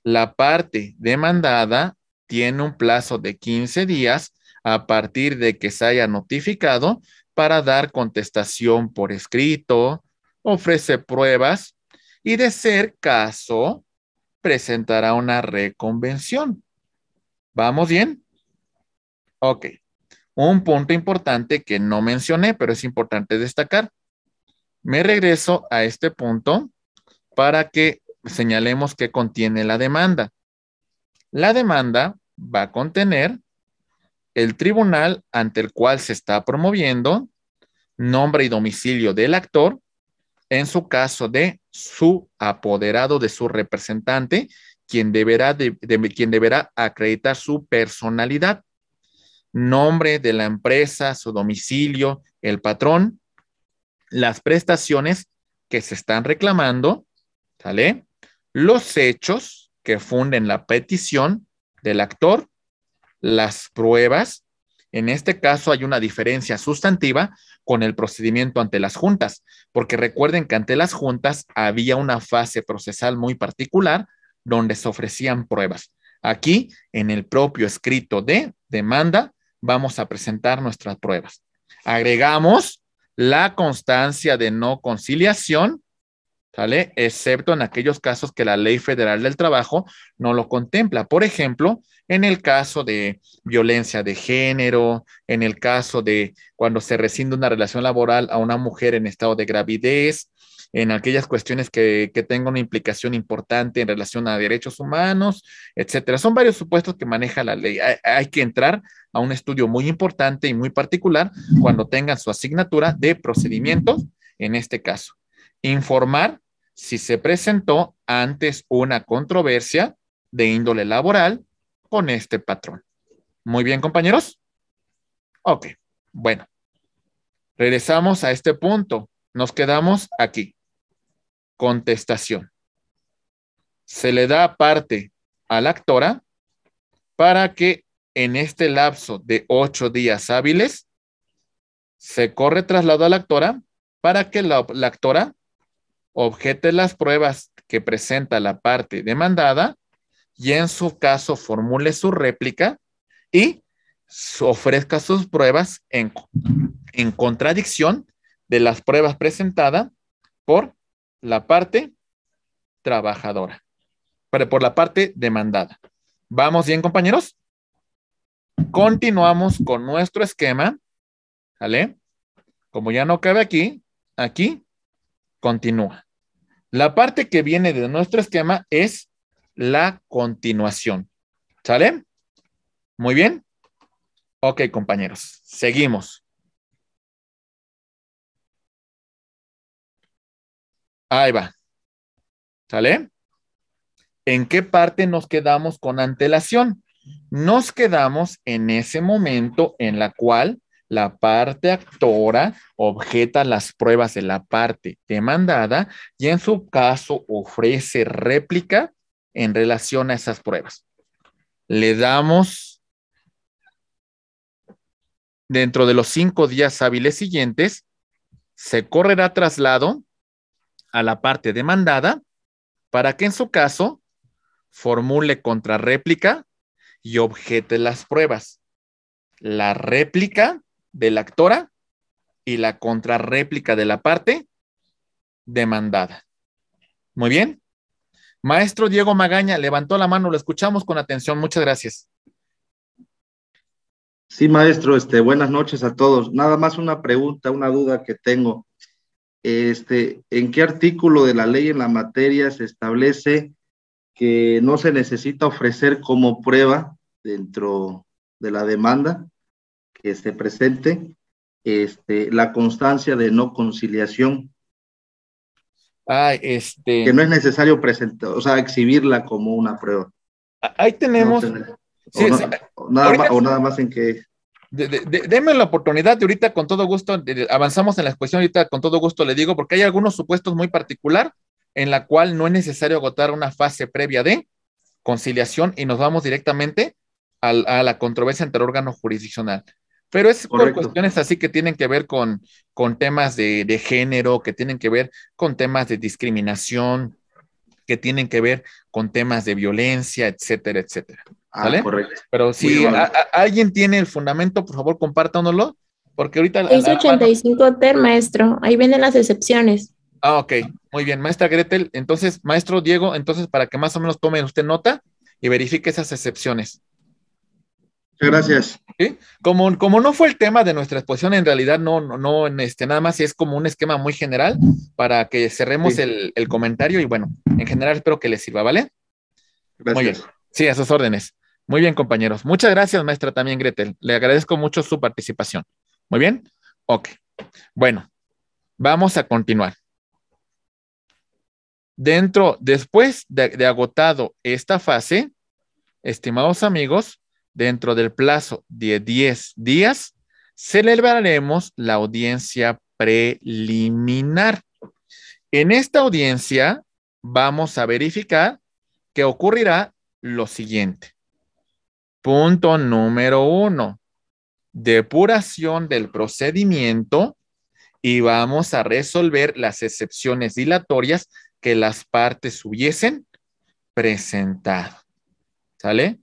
Speaker 1: La parte demandada tiene un plazo de 15 días a partir de que se haya notificado para dar contestación por escrito, ofrece pruebas y de ser caso, presentará una reconvención. ¿Vamos bien? Ok. Un punto importante que no mencioné, pero es importante destacar. Me regreso a este punto para que señalemos qué contiene la demanda. La demanda va a contener el tribunal ante el cual se está promoviendo, nombre y domicilio del actor, en su caso de su apoderado, de su representante, quien deberá, de, quien deberá acreditar su personalidad, nombre de la empresa, su domicilio, el patrón, las prestaciones que se están reclamando, ¿sale? Los hechos que funden la petición del actor, las pruebas. En este caso hay una diferencia sustantiva con el procedimiento ante las juntas, porque recuerden que ante las juntas había una fase procesal muy particular donde se ofrecían pruebas. Aquí, en el propio escrito de demanda, vamos a presentar nuestras pruebas. Agregamos la constancia de no conciliación, ¿sale? Excepto en aquellos casos que la Ley Federal del Trabajo no lo contempla. Por ejemplo, en el caso de violencia de género, en el caso de cuando se rescinde una relación laboral a una mujer en estado de gravidez, en aquellas cuestiones que, que tengan una implicación importante en relación a derechos humanos, etcétera. Son varios supuestos que maneja la ley. Hay, hay que entrar a un estudio muy importante y muy particular cuando tengan su asignatura de procedimientos, en este caso. Informar si se presentó antes una controversia de índole laboral con este patrón. Muy bien, compañeros. Ok, bueno. Regresamos a este punto. Nos quedamos aquí. Contestación. Se le da parte a la actora para que en este lapso de ocho días hábiles se corre traslado a la actora para que la, la actora objete las pruebas que presenta la parte demandada y en su caso formule su réplica y ofrezca sus pruebas en, en contradicción de las pruebas presentadas por la parte trabajadora, por la parte demandada. ¿Vamos bien, compañeros? Continuamos con nuestro esquema, ¿vale? Como ya no cabe aquí, aquí continúa. La parte que viene de nuestro esquema es la continuación. ¿Sale? Muy bien. Ok, compañeros, seguimos. Ahí va. ¿Sale? ¿En qué parte nos quedamos con antelación? Nos quedamos en ese momento en la cual la parte actora objeta las pruebas de la parte demandada y en su caso ofrece réplica en relación a esas pruebas. Le damos dentro de los cinco días hábiles siguientes, se correrá traslado a la parte demandada para que en su caso formule contrarréplica y objete las pruebas. La réplica de la actora y la contrarréplica de la parte demandada. Muy bien. Maestro Diego Magaña levantó la mano, lo escuchamos con atención. Muchas gracias.
Speaker 13: Sí, maestro, este, buenas noches a todos. Nada más una pregunta, una duda que tengo. Este, ¿en qué artículo de la ley en la materia se establece que no se necesita ofrecer como prueba dentro de la demanda que se presente este, la constancia de no conciliación?
Speaker 1: Ah, este.
Speaker 13: Que no es necesario presentar, o sea, exhibirla como una prueba.
Speaker 1: Ahí tenemos.
Speaker 13: No sí, o, no, sí. o, nada más, o, nada más, en que.
Speaker 1: De, de, de, deme la oportunidad de ahorita con todo gusto, avanzamos en la exposición ahorita con todo gusto le digo, porque hay algunos supuestos muy particular en la cual no es necesario agotar una fase previa de conciliación y nos vamos directamente a, a la controversia entre órgano jurisdiccional. Pero es Correcto. por cuestiones así que tienen que ver con, con temas de, de, género, que tienen que ver con temas de discriminación, que tienen que ver con temas de violencia, etcétera, etcétera. ¿Vale?
Speaker 13: Ah, correcto.
Speaker 1: Pero si a, a, alguien tiene el fundamento, por favor, compártanoslo, porque ahorita...
Speaker 9: 685 ter, maestro. Ahí vienen las excepciones.
Speaker 1: Ah, ok. Muy bien, maestra Gretel. Entonces, maestro Diego, entonces, para que más o menos tome usted nota y verifique esas excepciones.
Speaker 13: Gracias.
Speaker 1: ¿Sí? Como, como no fue el tema de nuestra exposición, en realidad no, no, no este, nada más es como un esquema muy general para que cerremos sí. el, el, comentario y bueno, en general espero que les sirva, ¿vale?
Speaker 13: Gracias.
Speaker 1: Muy bien. Sí, a sus órdenes. Muy bien, compañeros. Muchas gracias, maestra, también Gretel. Le agradezco mucho su participación. Muy bien. Ok. Bueno, vamos a continuar. Dentro, después de, de agotado esta fase, estimados amigos, dentro del plazo de 10 días, celebraremos la audiencia preliminar. En esta audiencia vamos a verificar que ocurrirá lo siguiente. Punto número uno, depuración del procedimiento y vamos a resolver las excepciones dilatorias que las partes hubiesen presentado. ¿Sale?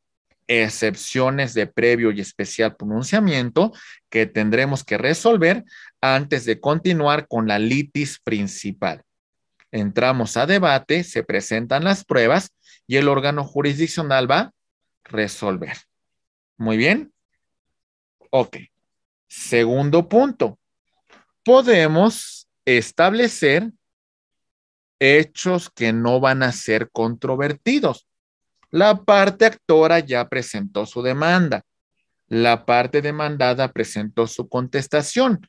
Speaker 1: Excepciones de previo y especial pronunciamiento que tendremos que resolver antes de continuar con la litis principal. Entramos a debate, se presentan las pruebas y el órgano jurisdiccional va a resolver. Muy bien. Ok. Segundo punto. Podemos establecer hechos que no van a ser controvertidos. La parte actora ya presentó su demanda. La parte demandada presentó su contestación.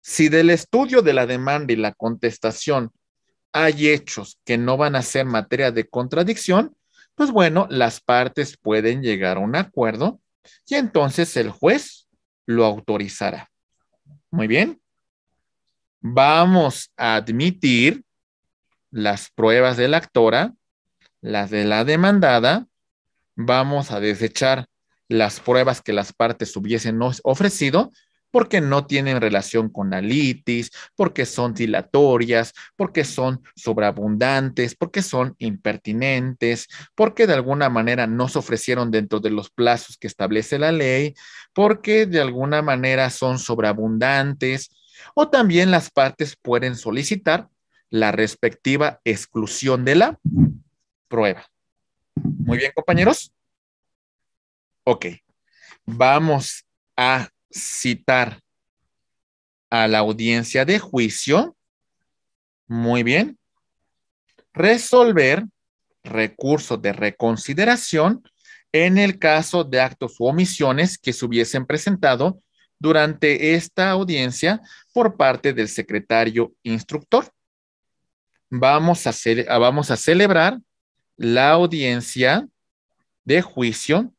Speaker 1: Si del estudio de la demanda y la contestación hay hechos que no van a ser materia de contradicción, pues bueno, las partes pueden llegar a un acuerdo y entonces el juez lo autorizará. Muy bien. Vamos a admitir las pruebas de la actora, las de la demandada, vamos a desechar las pruebas que las partes hubiesen ofrecido porque no tienen relación con la litis, porque son dilatorias, porque son sobreabundantes, porque son impertinentes, porque de alguna manera no se ofrecieron dentro de los plazos que establece la ley, porque de alguna manera son sobreabundantes, o también las partes pueden solicitar la respectiva exclusión de la prueba. Muy bien, compañeros. Ok, vamos a citar a la audiencia de juicio. Muy bien. Resolver recursos de reconsideración en el caso de actos u omisiones que se hubiesen presentado durante esta audiencia por parte del secretario instructor. Vamos a, vamos a celebrar la audiencia de juicio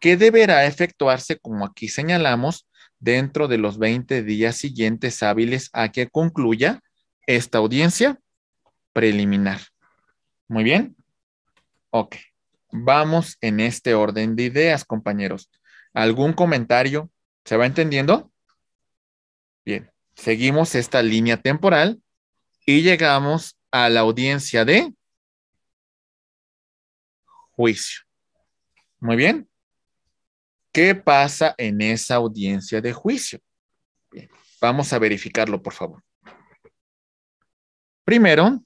Speaker 1: que deberá efectuarse, como aquí señalamos, dentro de los 20 días siguientes hábiles a que concluya esta audiencia preliminar. Muy bien. Ok. Vamos en este orden de ideas, compañeros. ¿Algún comentario? ¿Se va entendiendo? Bien. Seguimos esta línea temporal y llegamos a la audiencia de juicio. Muy bien. ¿Qué pasa en esa audiencia de juicio? Bien, vamos a verificarlo, por favor. Primero,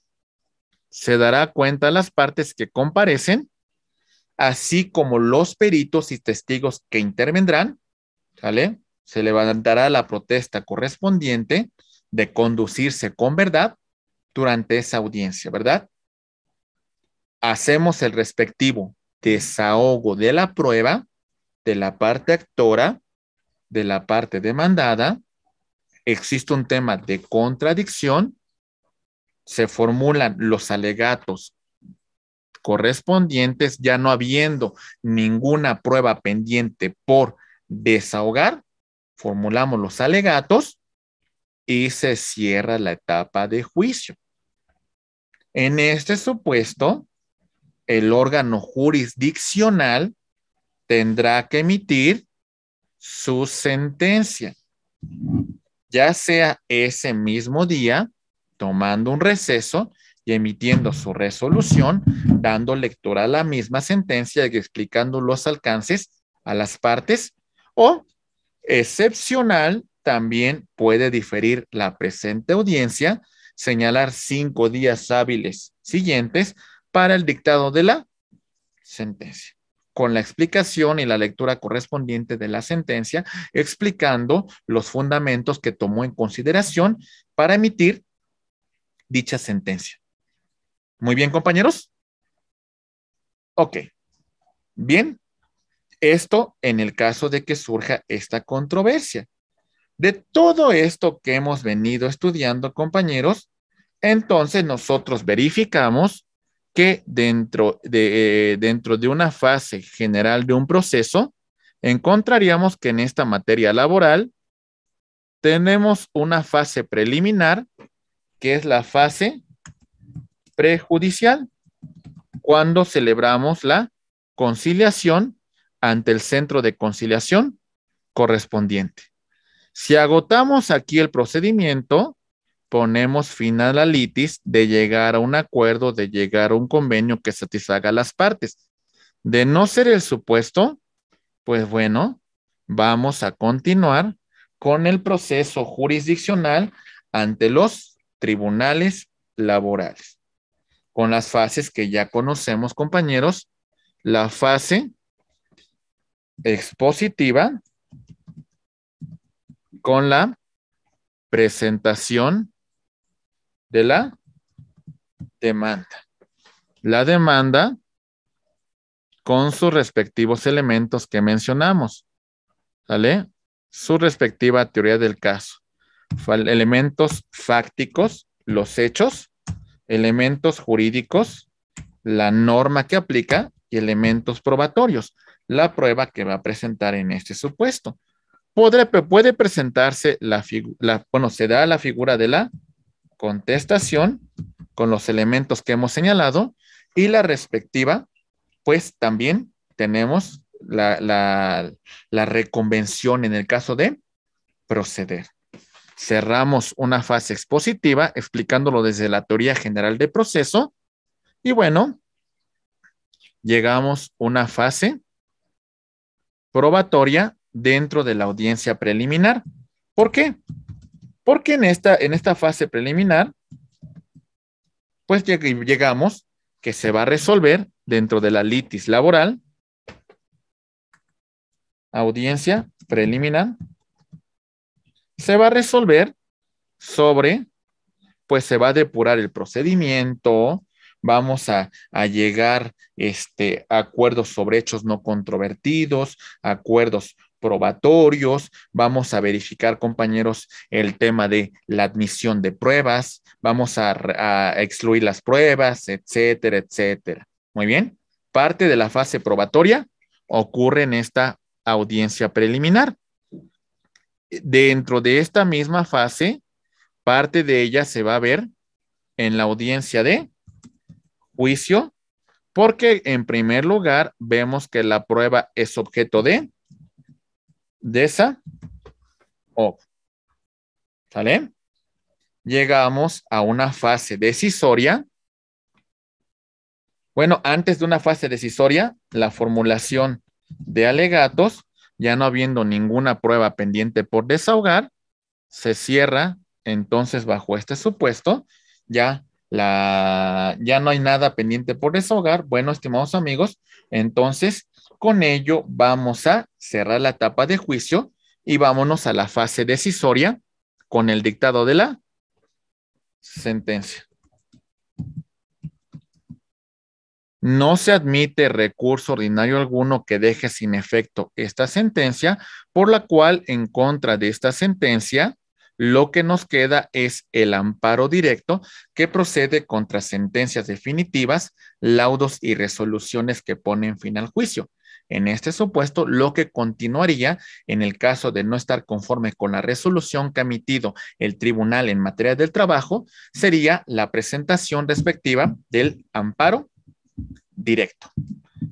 Speaker 1: se dará cuenta las partes que comparecen, así como los peritos y testigos que intervendrán, ¿sale? Se levantará la protesta correspondiente de conducirse con verdad durante esa audiencia, ¿verdad? Hacemos el respectivo desahogo de la prueba de la parte actora, de la parte demandada, existe un tema de contradicción, se formulan los alegatos correspondientes, ya no habiendo ninguna prueba pendiente por desahogar, formulamos los alegatos y se cierra la etapa de juicio. En este supuesto, el órgano jurisdiccional tendrá que emitir su sentencia, ya sea ese mismo día, tomando un receso y emitiendo su resolución, dando lectura a la misma sentencia y explicando los alcances a las partes, o excepcional, también puede diferir la presente audiencia, señalar cinco días hábiles siguientes para el dictado de la sentencia con la explicación y la lectura correspondiente de la sentencia, explicando los fundamentos que tomó en consideración para emitir dicha sentencia. Muy bien, compañeros. Ok. Bien. Esto en el caso de que surja esta controversia. De todo esto que hemos venido estudiando, compañeros, entonces nosotros verificamos que dentro de, eh, dentro de una fase general de un proceso, encontraríamos que en esta materia laboral tenemos una fase preliminar, que es la fase prejudicial cuando celebramos la conciliación ante el centro de conciliación correspondiente. Si agotamos aquí el procedimiento, ponemos fin a la litis de llegar a un acuerdo, de llegar a un convenio que satisfaga a las partes. De no ser el supuesto, pues bueno, vamos a continuar con el proceso jurisdiccional ante los tribunales laborales. Con las fases que ya conocemos, compañeros, la fase expositiva con la presentación de la demanda. La demanda con sus respectivos elementos que mencionamos. ¿Sale? Su respectiva teoría del caso. Elementos fácticos, los hechos, elementos jurídicos, la norma que aplica y elementos probatorios, la prueba que va a presentar en este supuesto. Puede presentarse la, figura, bueno, se da la figura de la contestación con los elementos que hemos señalado y la respectiva, pues también tenemos la, la, reconvención en el caso de proceder. Cerramos una fase expositiva explicándolo desde la teoría general de proceso y bueno, llegamos a una fase probatoria dentro de la audiencia preliminar. ¿Por qué? Porque en esta, en esta fase preliminar, pues llegamos que se va a resolver dentro de la litis laboral, audiencia preliminar, se va a resolver sobre, pues se va a depurar el procedimiento, vamos a, llegar este, a acuerdos sobre hechos no controvertidos, acuerdos probatorios, vamos a verificar, compañeros, el tema de la admisión de pruebas, vamos a, excluir las pruebas, etcétera, etcétera. Muy bien. Parte de la fase probatoria ocurre en esta audiencia preliminar. Dentro de esta misma fase, parte de ella se va a ver en la audiencia de juicio, porque en primer lugar vemos que la prueba es objeto de de esa o ¿Sale? Llegamos a una fase decisoria. Bueno, antes de una fase decisoria, la formulación de alegatos, ya no habiendo ninguna prueba pendiente por desahogar, se cierra entonces bajo este supuesto, ya la ya no hay nada pendiente por desahogar. Bueno, estimados amigos, entonces con ello vamos a cerrar la etapa de juicio y vámonos a la fase decisoria con el dictado de la sentencia. No se admite recurso ordinario alguno que deje sin efecto esta sentencia, por la cual en contra de esta sentencia, lo que nos queda es el amparo directo que procede contra sentencias definitivas, laudos y resoluciones que ponen fin al juicio. En este supuesto, lo que continuaría en el caso de no estar conforme con la resolución que ha emitido el tribunal en materia del trabajo sería la presentación respectiva del amparo directo.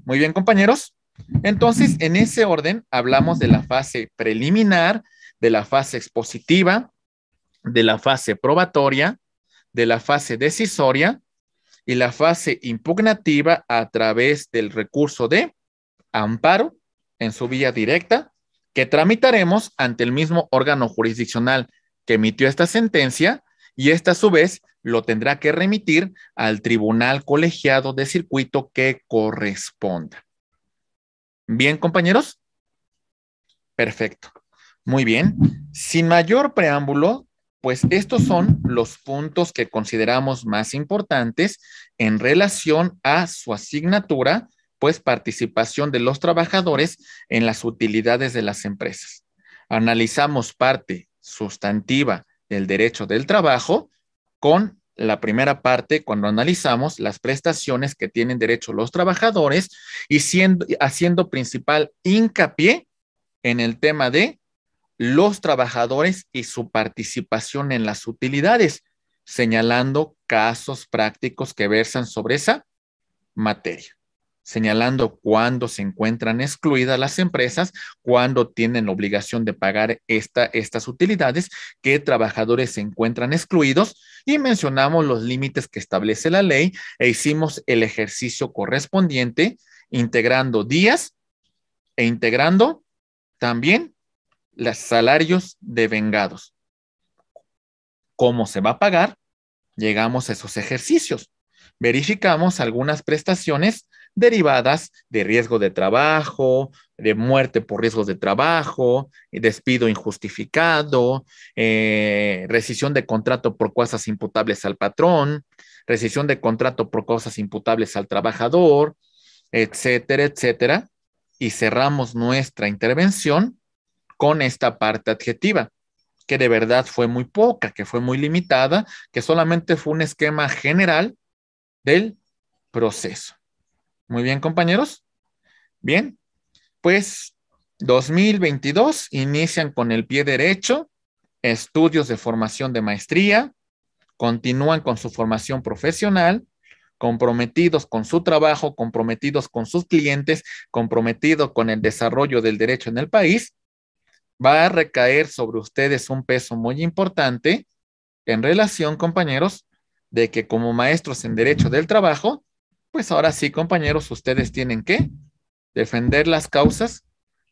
Speaker 1: Muy bien, compañeros. Entonces, en ese orden, hablamos de la fase preliminar, de la fase expositiva, de la fase probatoria, de la fase decisoria y la fase impugnativa a través del recurso de amparo en su vía directa que tramitaremos ante el mismo órgano jurisdiccional que emitió esta sentencia y esta a su vez lo tendrá que remitir al tribunal colegiado de circuito que corresponda. Bien, compañeros. Perfecto. Muy bien. Sin mayor preámbulo, pues estos son los puntos que consideramos más importantes en relación a su asignatura pues participación de los trabajadores en las utilidades de las empresas. Analizamos parte sustantiva del derecho del trabajo con la primera parte cuando analizamos las prestaciones que tienen derecho los trabajadores y siendo, haciendo principal hincapié en el tema de los trabajadores y su participación en las utilidades, señalando casos prácticos que versan sobre esa materia, señalando cuándo se encuentran excluidas las empresas, cuándo tienen obligación de pagar esta, estas utilidades, qué trabajadores se encuentran excluidos y mencionamos los límites que establece la ley e hicimos el ejercicio correspondiente integrando días e integrando también los salarios de vengados. ¿Cómo se va a pagar? Llegamos a esos ejercicios. Verificamos algunas prestaciones derivadas de riesgo de trabajo, de muerte por riesgos de trabajo, despido injustificado, eh, rescisión de contrato por cosas imputables al patrón, rescisión de contrato por cosas imputables al trabajador, etcétera, etcétera. Y cerramos nuestra intervención con esta parte adjetiva, que de verdad fue muy poca, que fue muy limitada, que solamente fue un esquema general del proceso. Muy bien, compañeros. Bien, pues 2022 inician con el pie derecho, estudios de formación de maestría, continúan con su formación profesional, comprometidos con su trabajo, comprometidos con sus clientes, comprometidos con el desarrollo del derecho en el país, va a recaer sobre ustedes un peso muy importante en relación, compañeros, de que como maestros en derecho del trabajo, pues ahora sí, compañeros, ustedes tienen que defender las causas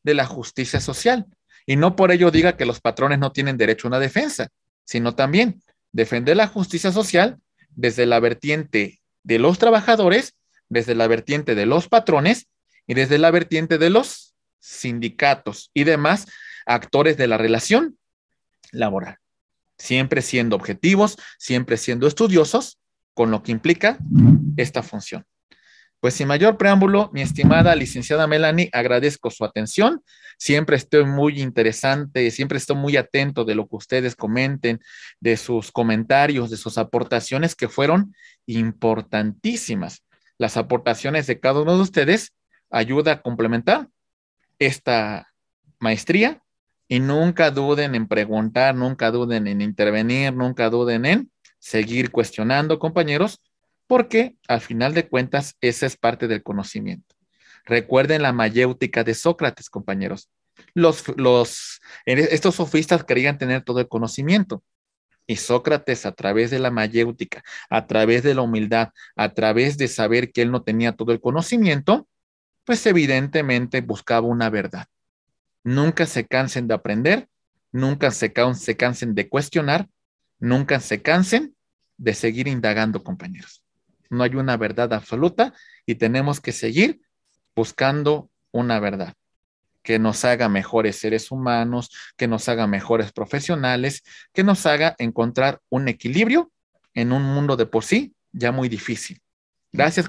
Speaker 1: de la justicia social. Y no por ello diga que los patrones no tienen derecho a una defensa, sino también defender la justicia social desde la vertiente de los trabajadores, desde la vertiente de los patrones y desde la vertiente de los sindicatos y demás actores de la relación laboral. Siempre siendo objetivos, siempre siendo estudiosos, con lo que implica esta función. Pues sin mayor preámbulo, mi estimada licenciada Melanie, agradezco su atención. Siempre estoy muy interesante, siempre estoy muy atento de lo que ustedes comenten, de sus comentarios, de sus aportaciones que fueron importantísimas. Las aportaciones de cada uno de ustedes ayuda a complementar esta maestría y nunca duden en preguntar, nunca duden en intervenir, nunca duden en seguir cuestionando, compañeros, porque al final de cuentas esa es parte del conocimiento. Recuerden la mayéutica de Sócrates, compañeros. Los, los, estos sofistas querían tener todo el conocimiento. Y Sócrates, a través de la mayéutica, a través de la humildad, a través de saber que él no tenía todo el conocimiento, pues evidentemente buscaba una verdad. Nunca se cansen de aprender, nunca se cansen de cuestionar, nunca se cansen de seguir indagando, compañeros no hay una verdad absoluta y tenemos que seguir buscando una verdad que nos haga mejores seres humanos, que nos haga mejores profesionales, que nos haga encontrar un equilibrio en un mundo de por sí ya muy difícil. Gracias.